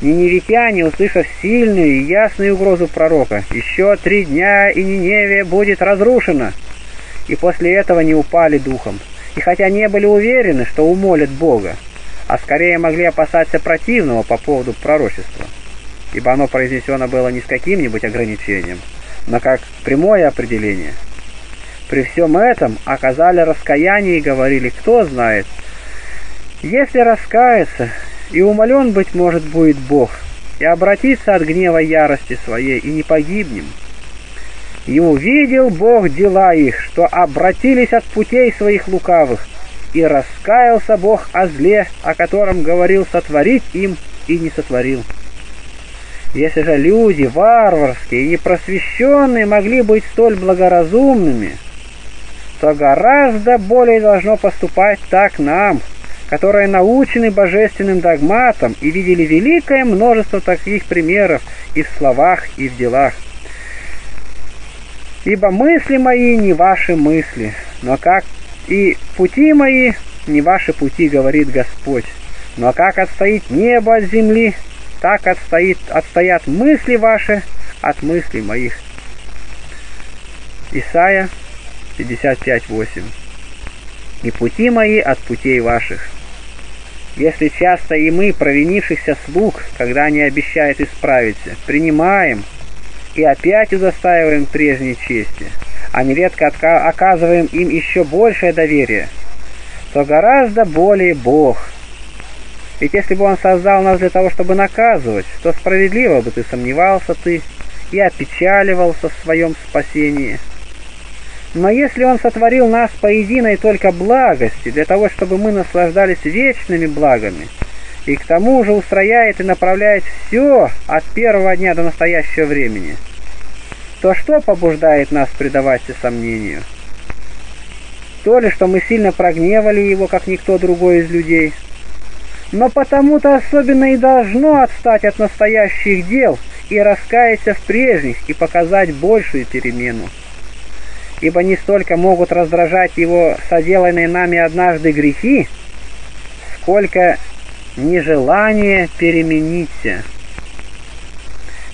Ниневитяне, услышав сильную и ясную угрозу пророка, «Еще три дня, и Ниневия будет разрушена!» И после этого не упали духом. И хотя не были уверены, что умолят Бога, а скорее могли опасаться противного по поводу пророчества, ибо оно произнесено было не с каким-нибудь ограничением, но как прямое определение. При всем этом оказали раскаяние и говорили, кто знает, если раскаяться, и умолен, быть может, будет Бог, и обратиться от гнева ярости своей, и не погибнем. И увидел Бог дела их, что обратились от путей своих лукавых, и раскаялся Бог о зле, о котором говорил сотворить им, и не сотворил. Если же люди варварские и непросвещенные могли быть столь благоразумными, то гораздо более должно поступать так нам – которые научены божественным догматом и видели великое множество таких примеров и в словах, и в делах. Ибо мысли мои не ваши мысли, но как и пути мои не ваши пути, говорит Господь. Но как отстоит небо от земли, так отстоит, отстоят мысли ваши от мыслей моих. Исайя 55.8 «И пути мои от путей ваших». Если часто и мы, провинившихся слуг, когда они обещают исправиться, принимаем и опять удостаиваем прежней чести, а нередко оказываем им еще большее доверие, то гораздо более Бог. Ведь если бы Он создал нас для того, чтобы наказывать, то справедливо бы ты сомневался ты и опечаливался в своем спасении – но если Он сотворил нас по единой только благости, для того, чтобы мы наслаждались вечными благами, и к тому же устрояет и направляет все от первого дня до настоящего времени, то что побуждает нас предаваться сомнению? То ли, что мы сильно прогневали его, как никто другой из людей, но потому-то особенно и должно отстать от настоящих дел и раскаяться в прежних и показать большую перемену ибо не столько могут раздражать его соделанные нами однажды грехи, сколько нежелание перемениться.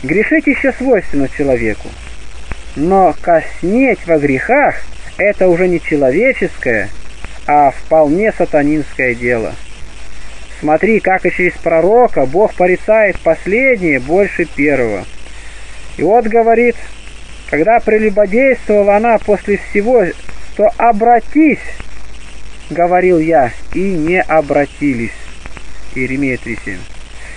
Грешить еще свойственно человеку, но коснеть во грехах – это уже не человеческое, а вполне сатанинское дело. Смотри, как и через пророка Бог порицает последнее больше первого. И вот говорит – когда прелюбодействовала она после всего, то обратись, говорил я, и не обратились. Иеремия 3.7.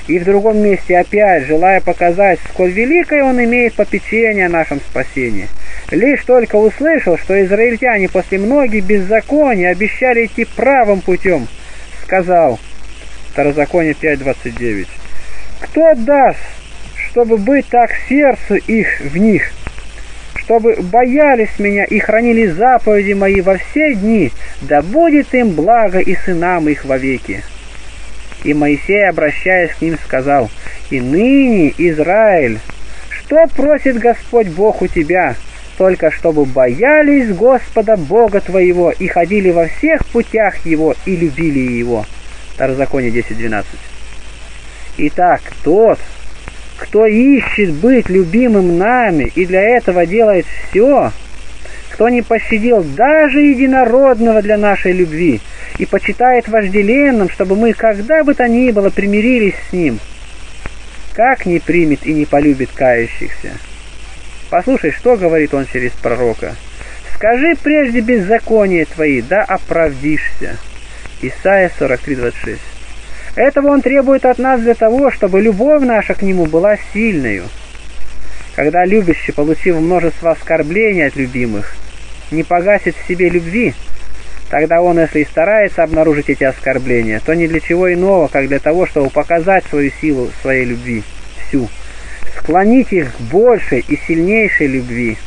И в другом месте опять, желая показать, сколь великое он имеет попечение о нашем спасении. Лишь только услышал, что израильтяне после многих беззаконий обещали идти правым путем, сказал, Второзаконие 5.29, «Кто даст, чтобы быть так сердцу их в них?» чтобы боялись меня и хранили заповеди мои во все дни, да будет им благо и сынам их вовеки». И Моисей, обращаясь к ним, сказал, «И ныне, Израиль, что просит Господь Бог у тебя? Только чтобы боялись Господа Бога твоего и ходили во всех путях Его и любили Его». Второзаконие 10.12. Итак, тот, кто ищет быть любимым нами и для этого делает все, кто не пощадил даже единородного для нашей любви и почитает вожделенным, чтобы мы когда бы то ни было примирились с ним, как не примет и не полюбит кающихся? Послушай, что говорит он через пророка. «Скажи прежде беззаконие твои, да оправдишься». Исайя 43:26. Этого он требует от нас для того, чтобы любовь наша к нему была сильной. Когда любящий, получив множество оскорблений от любимых, не погасит в себе любви, тогда он, если и старается обнаружить эти оскорбления, то ни для чего иного, как для того, чтобы показать свою силу своей любви всю, склонить их к большей и сильнейшей любви.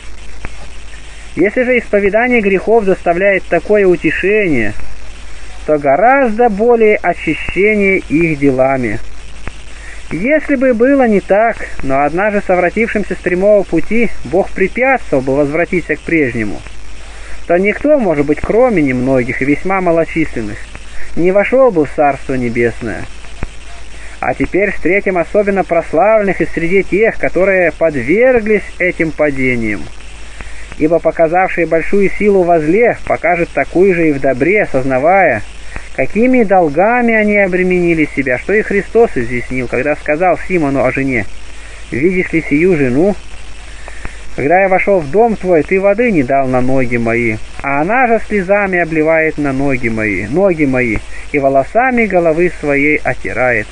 Если же исповедание грехов доставляет такое утешение – то гораздо более очищение их делами. Если бы было не так, но однажды совратившимся с прямого пути Бог препятствовал бы возвратиться к прежнему, то никто, может быть, кроме немногих и весьма малочисленных, не вошел бы в Царство Небесное. А теперь встретим особенно прославленных и среди тех, которые подверглись этим падениям. Ибо показавшие большую силу во зле покажет такую же и в добре, сознавая, какими долгами они обременили себя, что и Христос изъяснил, когда сказал Симону о жене, «Видишь ли сию жену? Когда я вошел в дом твой, ты воды не дал на ноги мои, а она же слезами обливает на ноги мои, ноги мои, и волосами головы своей отирает.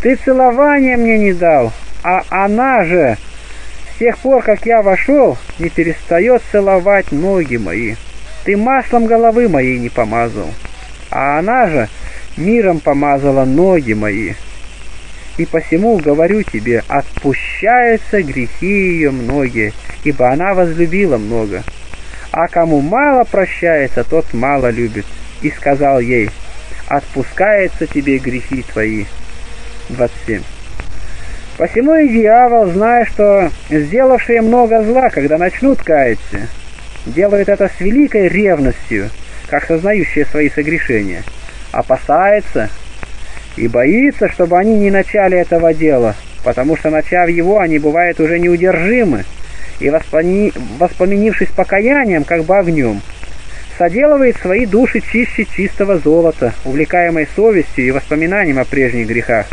Ты целования мне не дал, а она же с тех пор, как я вошел, не перестает целовать ноги мои. Ты маслом головы моей не помазал» а она же миром помазала ноги мои. И посему говорю тебе, отпущаются грехи ее многие, ибо она возлюбила много. А кому мало прощается, тот мало любит. И сказал ей, отпускаются тебе грехи твои. 27. Посему и дьявол, зная, что сделавшие много зла, когда начнут каяться, делают это с великой ревностью, как сознающие свои согрешения, опасается и боится, чтобы они не начали этого дела, потому что, начав его, они бывают уже неудержимы, и, воспоми... воспоменившись покаянием, как бы огнем, соделывает свои души чище чистого золота, увлекаемой совестью и воспоминанием о прежних грехах,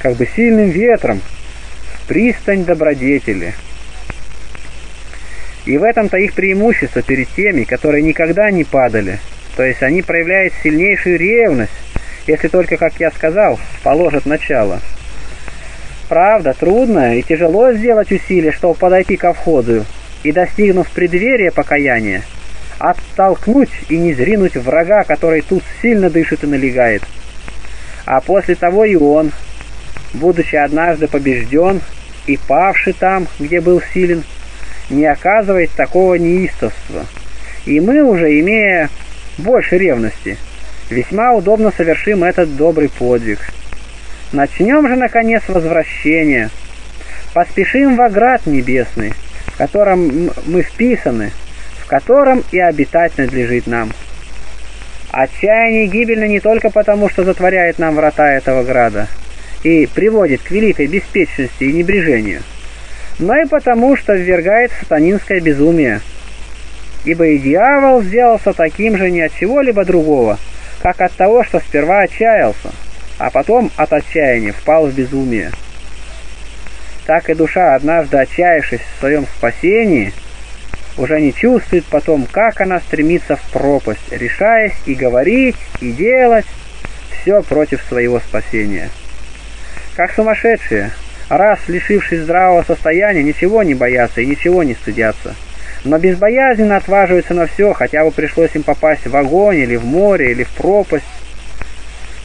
как бы сильным ветром, пристань добродетели. И в этом-то их преимущество перед теми, которые никогда не падали, то есть они проявляют сильнейшую ревность, если только, как я сказал, положат начало. Правда, трудно и тяжело сделать усилие, чтобы подойти ко входу и, достигнув преддверия покаяния, оттолкнуть и не зринуть врага, который тут сильно дышит и налегает. А после того и он, будучи однажды побежден и павший там, где был силен, не оказывает такого неистовства. И мы уже, имея больше ревности. Весьма удобно совершим этот добрый подвиг. Начнем же, наконец, возвращение. Поспешим в оград небесный, в котором мы вписаны, в котором и обитать надлежит нам. Отчаяние гибельно не только потому, что затворяет нам врата этого града и приводит к великой беспечности и небрежению, но и потому, что ввергает сатанинское безумие – ибо и дьявол сделался таким же не от чего-либо другого, как от того, что сперва отчаялся, а потом от отчаяния впал в безумие. Так и душа, однажды отчаявшись в своем спасении, уже не чувствует потом, как она стремится в пропасть, решаясь и говорить, и делать все против своего спасения. Как сумасшедшие, раз лишившись здравого состояния, ничего не боятся и ничего не стыдятся – но безбоязненно отваживаются на все, хотя бы пришлось им попасть в огонь или в море или в пропасть.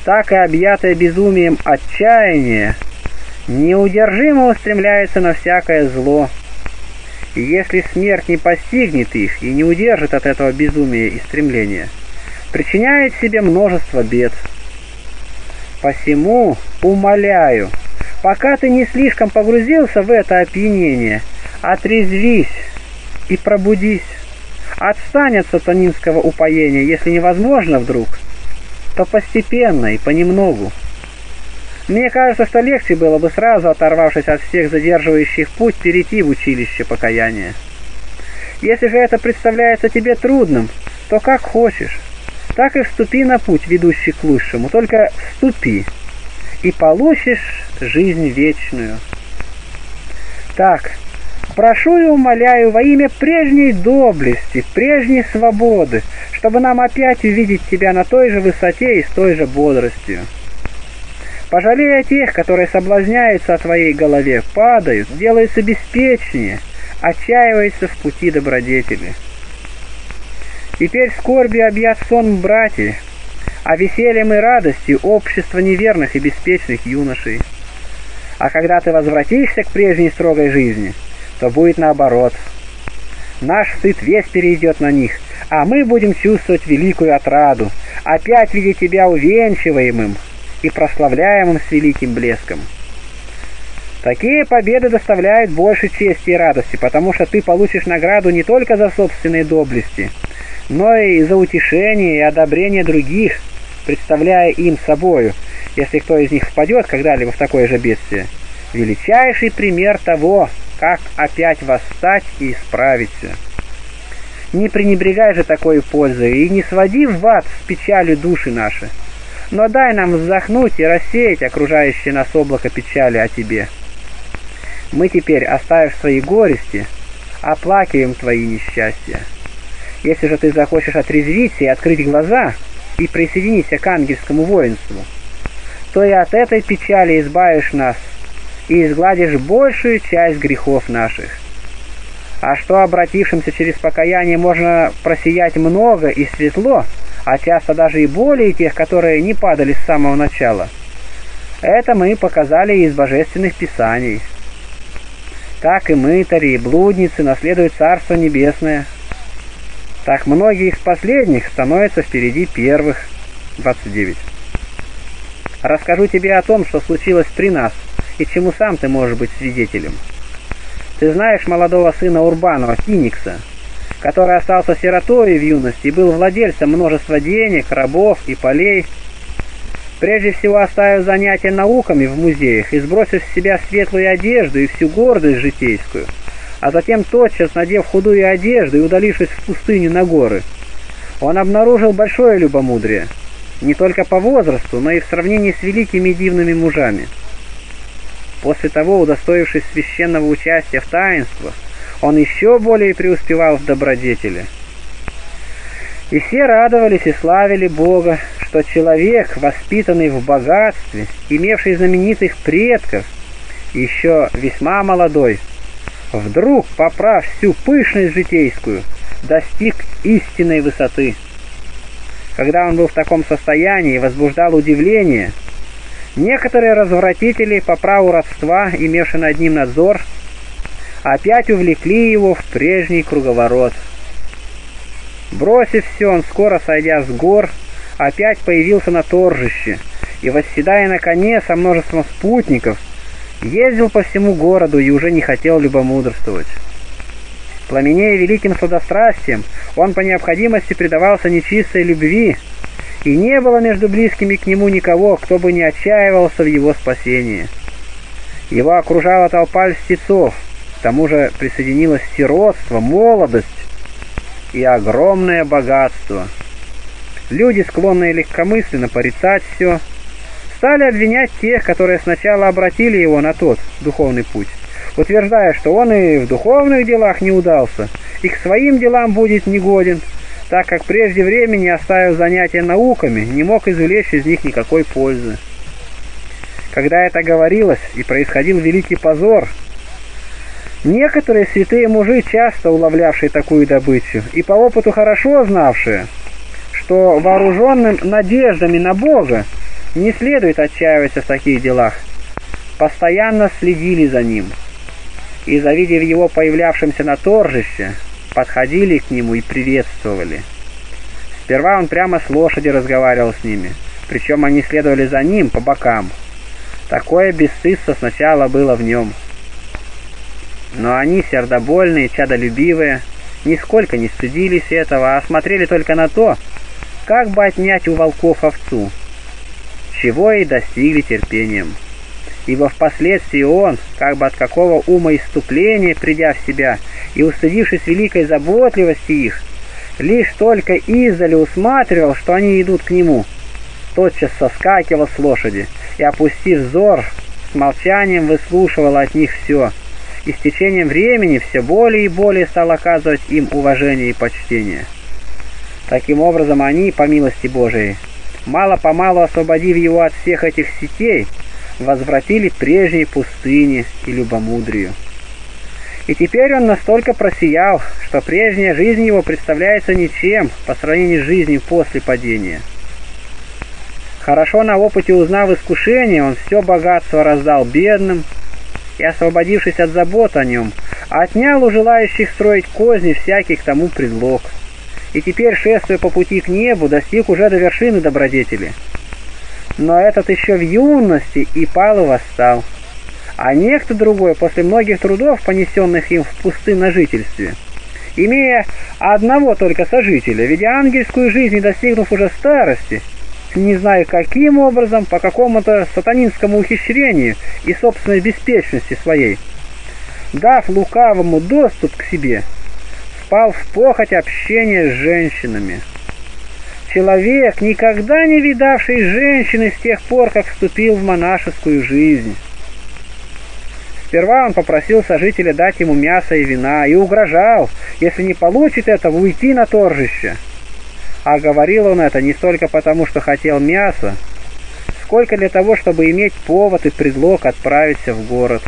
Так и объятое безумием отчаяние неудержимо устремляется на всякое зло. И если смерть не постигнет их и не удержит от этого безумия и стремления, причиняет себе множество бед. Посему умоляю, пока ты не слишком погрузился в это опьянение, отрезвись, и пробудись. Отстань от сатанинского упоения, если невозможно вдруг, то постепенно и понемногу. Мне кажется, что легче было бы сразу, оторвавшись от всех задерживающих путь, перейти в училище покаяния. Если же это представляется тебе трудным, то как хочешь, так и вступи на путь, ведущий к лучшему, только вступи, и получишь жизнь вечную. Так, прошу и умоляю во имя прежней доблести, прежней свободы, чтобы нам опять увидеть тебя на той же высоте и с той же бодростью. Пожалей о тех, которые соблазняются о твоей голове, падают, делаются беспечнее, отчаиваются в пути добродетели. Теперь скорби объят сон братьев, а весельем и радостью общество неверных и беспечных юношей. А когда ты возвратишься к прежней строгой жизни, то будет наоборот. Наш стыд весь перейдет на них, а мы будем чувствовать великую отраду, опять видеть тебя увенчиваемым и прославляемым с великим блеском. Такие победы доставляют больше чести и радости, потому что ты получишь награду не только за собственные доблести, но и за утешение и одобрение других, представляя им собою, если кто из них впадет когда-либо в такое же бедствие, величайший пример того, как опять восстать и исправиться. Не пренебрегай же такой пользой и не своди в ад с печалью души наши, но дай нам вздохнуть и рассеять окружающее нас облако печали о Тебе. Мы теперь, оставив свои горести, оплакиваем Твои несчастья. Если же ты захочешь отрезвиться и открыть глаза, и присоединиться к ангельскому воинству, то и от этой печали избавишь нас и изгладишь большую часть грехов наших. А что обратившимся через покаяние можно просиять много и светло, а часто даже и более тех, которые не падали с самого начала, это мы показали из божественных писаний. Так и мытари, и блудницы наследуют Царство Небесное – так многие из последних становятся впереди первых. 29. Расскажу тебе о том, что случилось при нас, и чему сам ты можешь быть свидетелем. Ты знаешь молодого сына Урбанова, Финикса, который остался сиротой в юности и был владельцем множества денег, рабов и полей. Прежде всего оставив занятия науками в музеях и сбросив с себя светлую одежду и всю гордость житейскую – а затем тотчас, надев худую одежду и удалившись в пустыню на горы, он обнаружил большое любомудрие, не только по возрасту, но и в сравнении с великими и дивными мужами. После того, удостоившись священного участия в таинствах, он еще более преуспевал в добродетели. И все радовались и славили Бога, что человек, воспитанный в богатстве, имевший знаменитых предков, еще весьма молодой, вдруг, поправ всю пышность житейскую, достиг истинной высоты. Когда он был в таком состоянии и возбуждал удивление, некоторые развратители по праву родства, имевшие над ним надзор, опять увлекли его в прежний круговорот. Бросив все, он, скоро сойдя с гор, опять появился на торжище, и, восседая на коне со множеством спутников, Ездил по всему городу и уже не хотел любомудрствовать. Пламенея великим сладострастием, он по необходимости предавался нечистой любви, и не было между близкими к нему никого, кто бы не отчаивался в его спасении. Его окружала толпа льстецов, к тому же присоединилось сиротство, молодость и огромное богатство. Люди, склонные легкомысленно порицать все, стали обвинять тех, которые сначала обратили его на тот духовный путь, утверждая, что он и в духовных делах не удался, и к своим делам будет негоден, так как прежде времени, оставив занятия науками, не мог извлечь из них никакой пользы. Когда это говорилось и происходил великий позор, некоторые святые мужи, часто уловлявшие такую добычу, и по опыту хорошо знавшие, что вооруженным надеждами на Бога не следует отчаиваться в таких делах. Постоянно следили за ним. И, завидев его появлявшимся на торжище, подходили к нему и приветствовали. Сперва он прямо с лошади разговаривал с ними, причем они следовали за ним по бокам. Такое бесстыдство сначала было в нем. Но они, сердобольные, чадолюбивые, нисколько не стыдились этого, а смотрели только на то, как бы отнять у волков овцу, чего и достигли терпением. Ибо впоследствии он, как бы от какого ума иступления придя в себя и устыдившись великой заботливости их, лишь только издали усматривал, что они идут к нему, тотчас соскакивал с лошади и, опустив взор, с молчанием выслушивал от них все, и с течением времени все более и более стал оказывать им уважение и почтение. Таким образом, они, по милости Божией, мало-помалу освободив его от всех этих сетей, возвратили прежней пустыне и любомудрию. И теперь он настолько просиял, что прежняя жизнь его представляется ничем по сравнению с жизнью после падения. Хорошо на опыте узнав искушение, он все богатство раздал бедным и, освободившись от забот о нем, отнял у желающих строить козни всякий к тому предлог – и теперь, шествуя по пути к небу, достиг уже до вершины добродетели. Но этот еще в юности и пал восстал. А некто другой, после многих трудов, понесенных им в пустынном жительстве, имея одного только сожителя, ведя ангельскую жизнь и достигнув уже старости, не знаю каким образом, по какому-то сатанинскому ухищрению и собственной беспечности своей, дав лукавому доступ к себе – впал в похоть общения с женщинами. Человек, никогда не видавший женщины с тех пор, как вступил в монашескую жизнь. Сперва он попросил сожителя дать ему мясо и вина и угрожал, если не получит этого, уйти на торжище. А говорил он это не столько потому, что хотел мяса, сколько для того, чтобы иметь повод и предлог отправиться в город.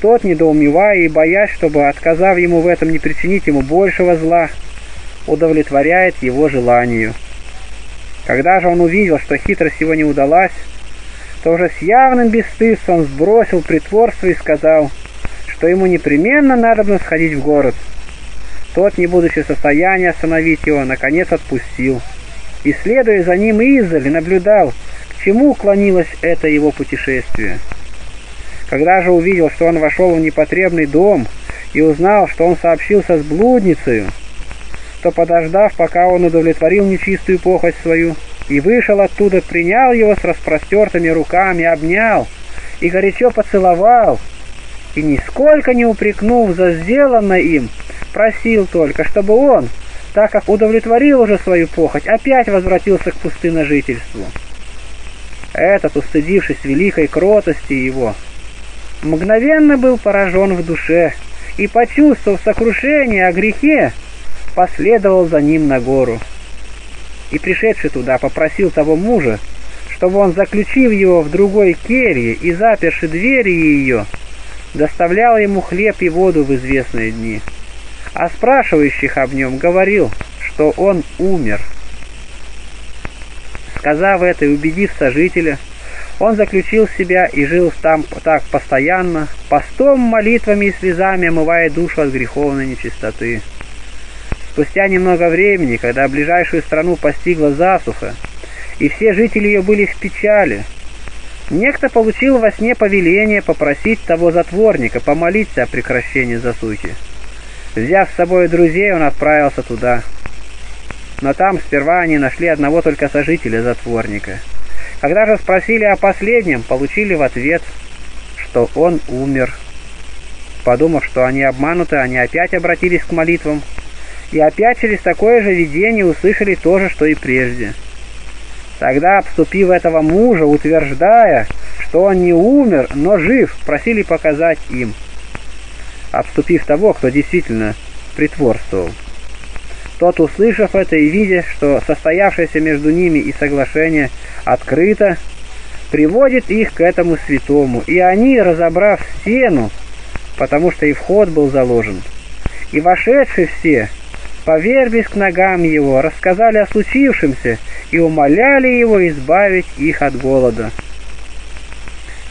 Тот, недоумевая и боясь, чтобы, отказав ему в этом, не причинить ему большего зла, удовлетворяет его желанию. Когда же он увидел, что хитрость его не удалась, то уже с явным бесстыдством сбросил притворство и сказал, что ему непременно надо сходить в город. Тот, не будучи в состоянии остановить его, наконец отпустил. И, следуя за ним издали, наблюдал, к чему уклонилось это его путешествие. Когда же увидел, что он вошел в непотребный дом и узнал, что он сообщился с блудницей, то, подождав, пока он удовлетворил нечистую похоть свою, и вышел оттуда, принял его с распростертыми руками, обнял и горячо поцеловал, и, нисколько не упрекнув за сделанное им, просил только, чтобы он, так как удовлетворил уже свою похоть, опять возвратился к пустынножительству. Этот, устыдившись великой кротости его, мгновенно был поражен в душе и, почувствовав сокрушение о грехе, последовал за ним на гору. И пришедший туда попросил того мужа, чтобы он, заключив его в другой келье и заперши двери ее, доставлял ему хлеб и воду в известные дни. А спрашивающих об нем говорил, что он умер. Сказав это и убедив сожителя, он заключил себя и жил там так постоянно, постом, молитвами и слезами омывая душу от греховной нечистоты. Спустя немного времени, когда ближайшую страну постигла засуха, и все жители ее были в печали, некто получил во сне повеление попросить того затворника помолиться о прекращении засухи. Взяв с собой друзей, он отправился туда. Но там сперва они нашли одного только сожителя затворника – когда же спросили о последнем, получили в ответ, что он умер. Подумав, что они обмануты, они опять обратились к молитвам, и опять через такое же видение услышали то же, что и прежде. Тогда, обступив этого мужа, утверждая, что он не умер, но жив, просили показать им, обступив того, кто действительно притворствовал. Тот, услышав это и видя, что состоявшееся между ними и соглашение открыто, приводит их к этому святому, и они, разобрав стену, потому что и вход был заложен, и вошедшие все, поверглись к ногам его, рассказали о случившемся и умоляли его избавить их от голода.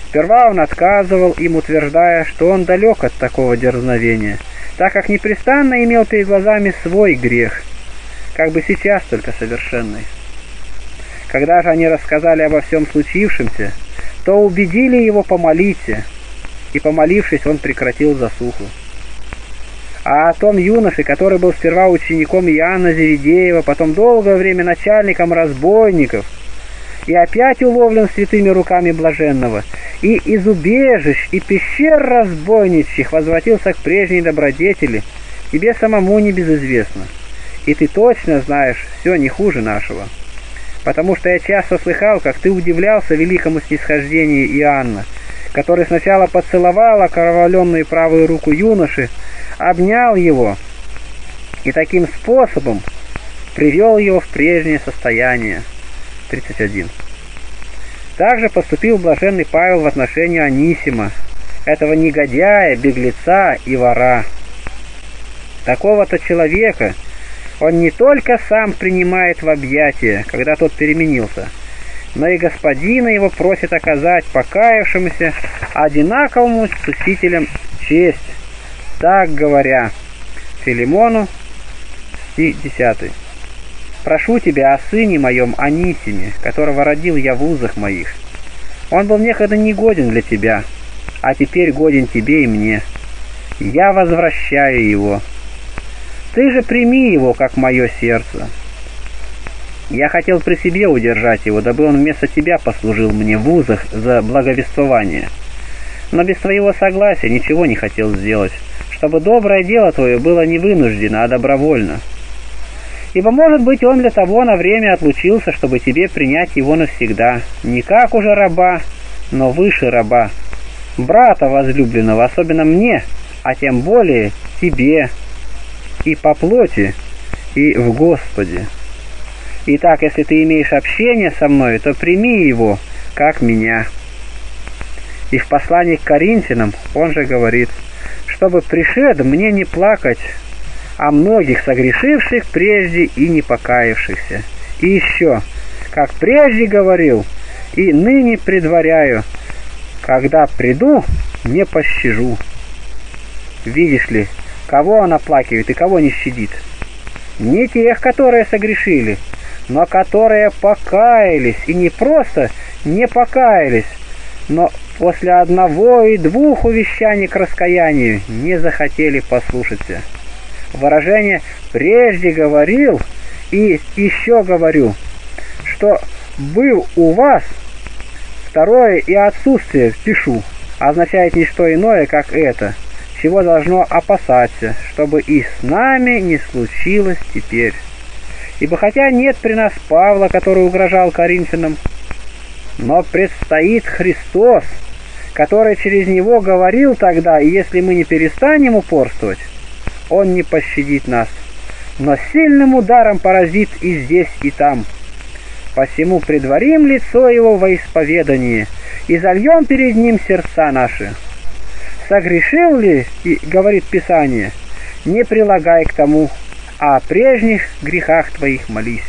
Сперва он отказывал им, утверждая, что он далек от такого дерзновения – так как непрестанно имел перед глазами свой грех, как бы сейчас только совершенный. Когда же они рассказали обо всем случившемся, то убедили его помолиться, и помолившись, он прекратил засуху. А о том юноше, который был сперва учеником Иоанна Зеведеева, потом долгое время начальником разбойников, и опять уловлен святыми руками блаженного, и из убежищ и пещер разбойничьих возвратился к прежней добродетели, тебе самому не безызвестно, и ты точно знаешь все не хуже нашего. Потому что я часто слыхал, как ты удивлялся великому снисхождению Иоанна, который сначала поцеловал окровавленную правую руку юноши, обнял его и таким способом привел его в прежнее состояние. 31. Также поступил блаженный Павел в отношении Анисима, этого негодяя, беглеца и вора. Такого-то человека он не только сам принимает в объятия, когда тот переменился, но и господина его просит оказать покаявшемуся одинаковому спасителям честь, так говоря, Филимону, стих 10. «Прошу тебя о сыне моем Анисиме, которого родил я в узах моих. Он был некогда негоден для тебя, а теперь годен тебе и мне. Я возвращаю его. Ты же прими его, как мое сердце». Я хотел при себе удержать его, дабы он вместо тебя послужил мне в узах за благовествование. Но без твоего согласия ничего не хотел сделать чтобы доброе дело твое было не вынуждено, а добровольно. Ибо, может быть, он для того на время отлучился, чтобы тебе принять его навсегда, не как уже раба, но выше раба, брата возлюбленного, особенно мне, а тем более тебе, и по плоти, и в Господе. Итак, если ты имеешь общение со мной, то прими его, как меня. И в послании к Коринфянам он же говорит – чтобы пришед мне не плакать о многих согрешивших прежде и не покаявшихся. И еще, как прежде говорил, и ныне предваряю, когда приду, не пощажу. Видишь ли, кого он оплакивает и кого не щадит? Не тех, которые согрешили, но которые покаялись, и не просто не покаялись, но после одного и двух увещаний к раскаянию не захотели послушаться. Выражение «прежде говорил» и «еще говорю», что «был у вас» второе и отсутствие «пишу» означает не что иное, как это, чего должно опасаться, чтобы и с нами не случилось теперь. Ибо хотя нет при нас Павла, который угрожал Коринфянам, но предстоит Христос, который через него говорил тогда, и если мы не перестанем упорствовать, он не пощадит нас, но сильным ударом поразит и здесь, и там. Посему предварим лицо его во исповедании и зальем перед ним сердца наши. Согрешил ли, и говорит Писание, не прилагай к тому, а о прежних грехах твоих молись.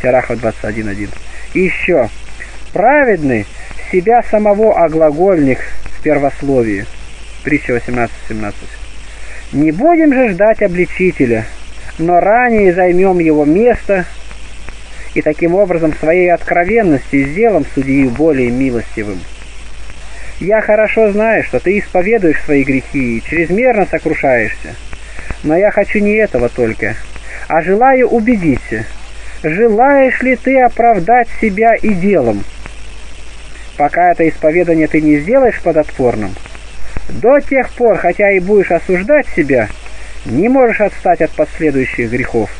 Сираха 21.1. И еще, праведный себя самого оглагольник в первословии. Притча 18.17. Не будем же ждать обличителя, но ранее займем его место и таким образом своей откровенности сделаем судью более милостивым. Я хорошо знаю, что ты исповедуешь свои грехи и чрезмерно сокрушаешься, но я хочу не этого только, а желаю убедиться, желаешь ли ты оправдать себя и делом, пока это исповедание ты не сделаешь плодотворным, до тех пор, хотя и будешь осуждать себя, не можешь отстать от последующих грехов.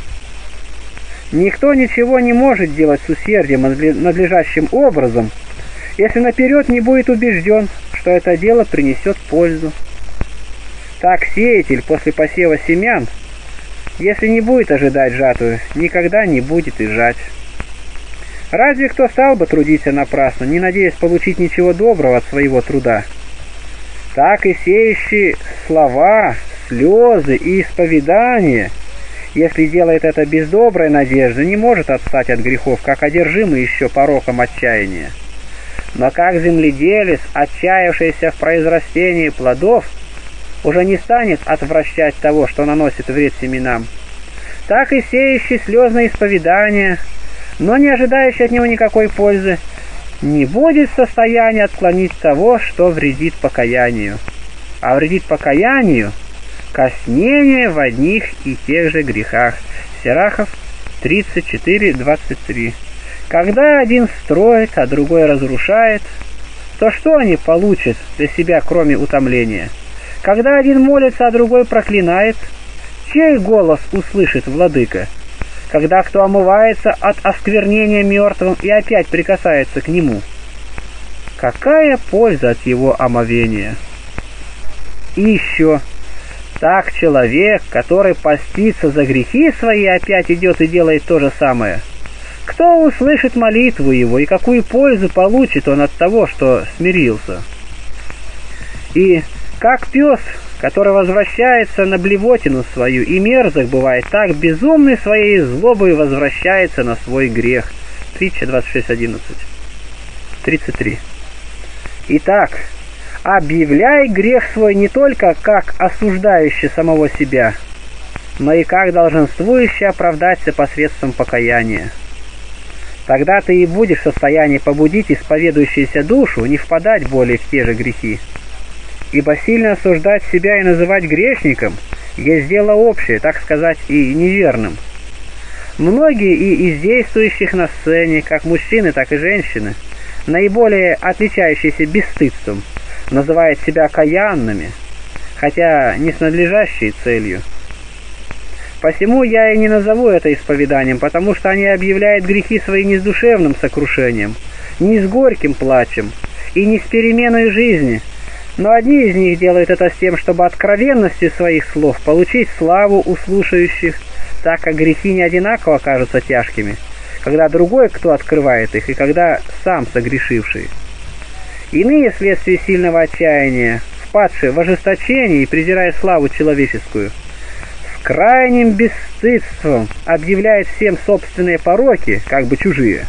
Никто ничего не может делать с усердием надлежащим образом, если наперед не будет убежден, что это дело принесет пользу. Так сеятель после посева семян, если не будет ожидать жатвы, никогда не будет и жать. Разве кто стал бы трудиться напрасно, не надеясь получить ничего доброго от своего труда? Так и сеющие слова, слезы и исповедания, если делает это без доброй надежды, не может отстать от грехов, как одержимый еще пороком отчаяния. Но как земледелец, отчаявшийся в произрастении плодов, уже не станет отвращать того, что наносит вред семенам, так и сеющий слезное исповедание – но не ожидающий от него никакой пользы, не будет в состоянии отклонить того, что вредит покаянию. А вредит покаянию коснение в одних и тех же грехах. Серахов 34.23. Когда один строит, а другой разрушает, то что они получат для себя, кроме утомления? Когда один молится, а другой проклинает, чей голос услышит владыка? Когда кто омывается от осквернения мертвым и опять прикасается к нему? Какая польза от его омовения? И еще, так человек, который постится за грехи свои, опять идет и делает то же самое. Кто услышит молитву его и какую пользу получит он от того, что смирился? И как пес, который возвращается на блевотину свою и мерзок бывает, так безумный своей злобой возвращается на свой грех. Притча 26.11. 33. Итак, объявляй грех свой не только как осуждающий самого себя, но и как долженствующий оправдаться посредством покаяния. Тогда ты и будешь в состоянии побудить исповедующуюся душу не впадать более в те же грехи. Ибо сильно осуждать себя и называть грешником есть дело общее, так сказать, и неверным. Многие и из действующих на сцене, как мужчины, так и женщины, наиболее отличающиеся бесстыдством, называют себя каянными, хотя не с надлежащей целью. Посему я и не назову это исповеданием, потому что они объявляют грехи свои не с душевным сокрушением, не с горьким плачем и не с переменой жизни, но одни из них делают это с тем, чтобы откровенностью своих слов получить славу у слушающих, так как грехи не одинаково кажутся тяжкими, когда другой кто открывает их и когда сам согрешивший. Иные вследствие сильного отчаяния, впадшие в ожесточение и презирая славу человеческую, с крайним бесстыдством объявляет всем собственные пороки, как бы чужие.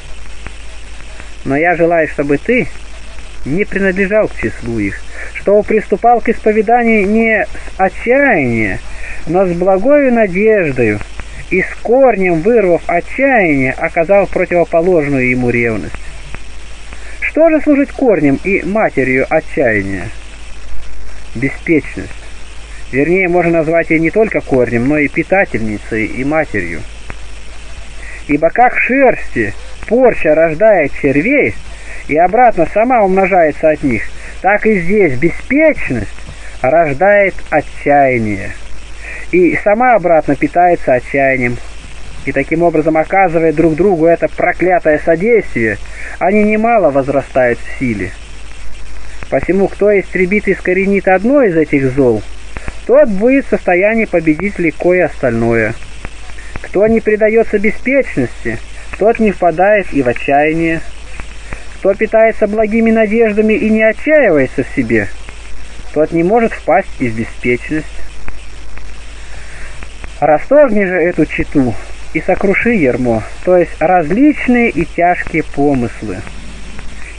Но я желаю, чтобы ты не принадлежал к числу их, что приступал к исповеданию не с отчаяния, но с благою надеждою, и с корнем вырвав отчаяние, оказал противоположную ему ревность. Что же служит корнем и матерью отчаяния? Беспечность. Вернее, можно назвать ее не только корнем, но и питательницей и матерью. Ибо как шерсти порча рождает червей и обратно сама умножается от них, так и здесь беспечность рождает отчаяние. И сама обратно питается отчаянием, и таким образом оказывая друг другу это проклятое содействие, они немало возрастают в силе. Посему, кто истребит и искоренит одно из этих зол, тот будет в состоянии победить легко и остальное. Кто не предается беспечности, тот не впадает и в отчаяние. Кто питается благими надеждами и не отчаивается в себе, тот не может впасть и в беспечность. Расторгни же эту читу, и сокруши ермо, то есть различные и тяжкие помыслы.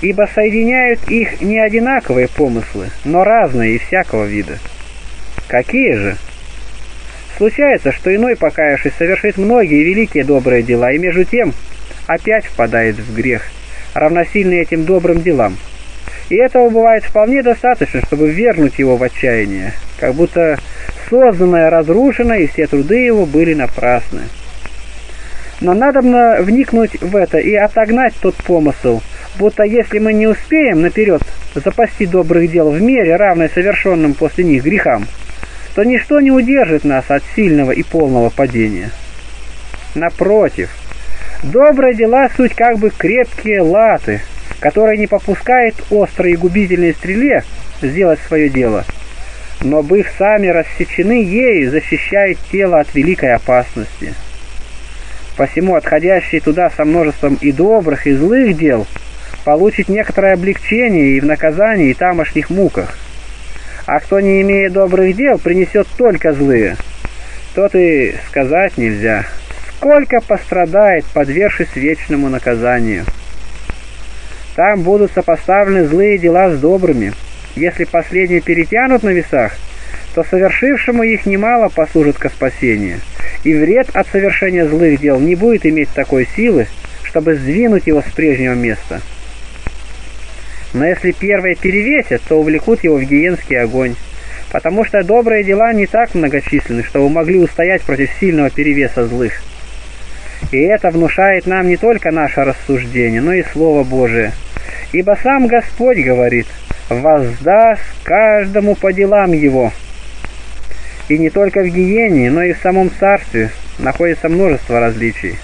Ибо соединяют их не одинаковые помыслы, но разные и всякого вида. Какие же? Случается, что иной покаявшись совершит многие великие добрые дела, и между тем опять впадает в грех, равносильный этим добрым делам. И этого бывает вполне достаточно, чтобы вернуть его в отчаяние, как будто созданное разрушено, и все труды его были напрасны. Но надо вникнуть в это и отогнать тот помысл, будто если мы не успеем наперед запасти добрых дел в мере, равной совершенным после них грехам, то ничто не удержит нас от сильного и полного падения. Напротив, добрые дела суть как бы крепкие латы, которые не попускают острой и губительной стреле сделать свое дело, но быв сами рассечены ею, защищают тело от великой опасности. Посему отходящий туда со множеством и добрых, и злых дел получит некоторое облегчение и в наказании, и тамошних муках. А кто не имеет добрых дел, принесет только злые. Тот и сказать нельзя, сколько пострадает, подвергшись вечному наказанию. Там будут сопоставлены злые дела с добрыми. Если последние перетянут на весах, то совершившему их немало послужит ко спасению и вред от совершения злых дел не будет иметь такой силы, чтобы сдвинуть его с прежнего места. Но если первые перевесят, то увлекут его в гиенский огонь. потому что добрые дела не так многочисленны, чтобы могли устоять против сильного перевеса злых. И это внушает нам не только наше рассуждение, но и Слово Божие. Ибо сам Господь говорит, воздаст каждому по делам его. И не только в гиене, но и в самом царстве находится множество различий.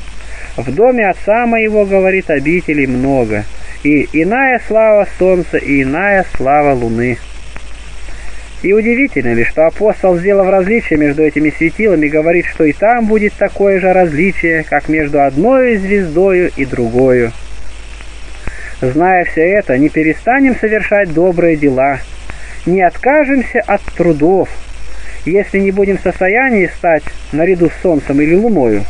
В доме отца моего, говорит, обителей много, и иная слава солнца, и иная слава луны. И удивительно ли, что апостол, сделав различие между этими светилами, говорит, что и там будет такое же различие, как между одной звездою и другою. Зная все это, не перестанем совершать добрые дела, не откажемся от трудов, если не будем в состоянии стать наряду с солнцем или луною,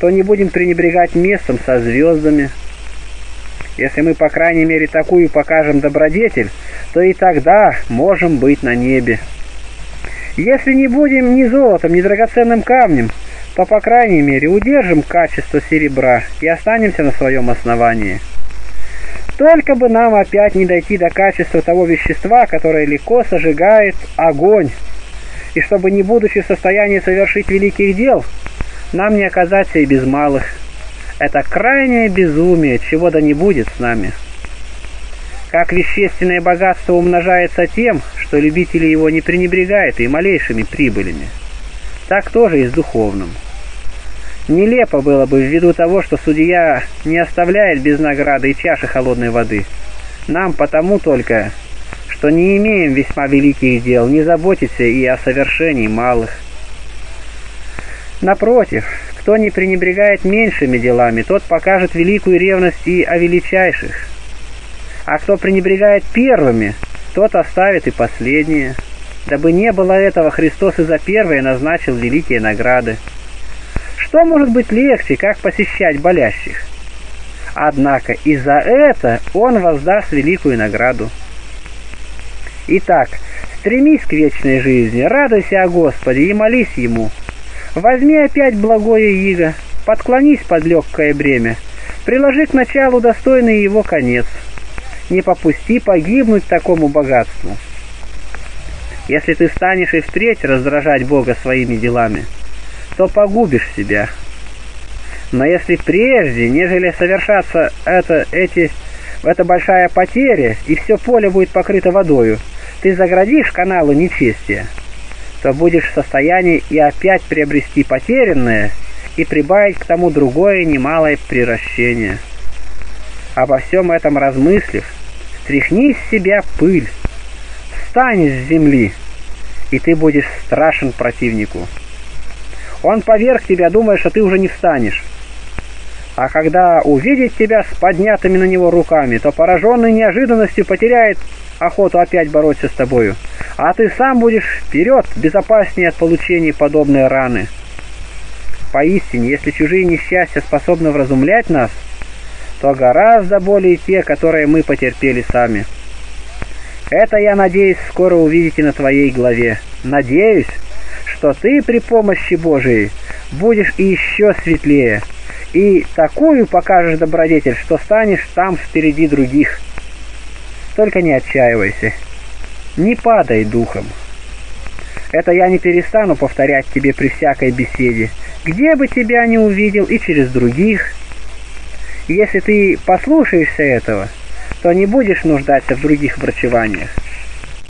то не будем пренебрегать местом со звездами. Если мы, по крайней мере, такую покажем добродетель, то и тогда можем быть на небе. Если не будем ни золотом, ни драгоценным камнем, то, по крайней мере, удержим качество серебра и останемся на своем основании. Только бы нам опять не дойти до качества того вещества, которое легко сожигает огонь, и чтобы, не будучи в состоянии совершить великих дел, нам не оказаться и без малых. Это крайнее безумие, чего да не будет с нами. Как вещественное богатство умножается тем, что любители его не пренебрегают и малейшими прибылями, так тоже и с духовным. Нелепо было бы ввиду того, что судья не оставляет без награды и чаши холодной воды. Нам потому только, что не имеем весьма великих дел, не заботиться и о совершении малых. Напротив, кто не пренебрегает меньшими делами, тот покажет великую ревность и о величайших. А кто пренебрегает первыми, тот оставит и последние. Дабы не было этого, Христос и за первые назначил великие награды. Что может быть легче, как посещать болящих? Однако и за это Он воздаст великую награду. Итак, стремись к вечной жизни, радуйся о Господе и молись Ему – Возьми опять благое иго, подклонись под легкое бремя, приложи к началу достойный его конец. Не попусти погибнуть такому богатству. Если ты станешь и впредь раздражать Бога своими делами, то погубишь себя. Но если прежде, нежели совершаться это, эти, это большая потеря, и все поле будет покрыто водою, ты заградишь каналы нечестия, то будешь в состоянии и опять приобрести потерянное и прибавить к тому другое немалое приращение. Обо всем этом размыслив, стряхни с себя пыль, встань с земли, и ты будешь страшен противнику. Он поверх тебя, думая, что ты уже не встанешь. А когда увидит тебя с поднятыми на него руками, то пораженный неожиданностью потеряет охоту опять бороться с тобою, а ты сам будешь вперед безопаснее от получения подобной раны. Поистине, если чужие несчастья способны вразумлять нас, то гораздо более те, которые мы потерпели сами. Это, я надеюсь, скоро увидите на твоей главе. Надеюсь, что ты при помощи Божией будешь еще светлее, и такую покажешь добродетель, что станешь там впереди других. Только не отчаивайся, не падай духом. Это я не перестану повторять тебе при всякой беседе, где бы тебя не увидел и через других. Если ты послушаешься этого, то не будешь нуждаться в других врачеваниях.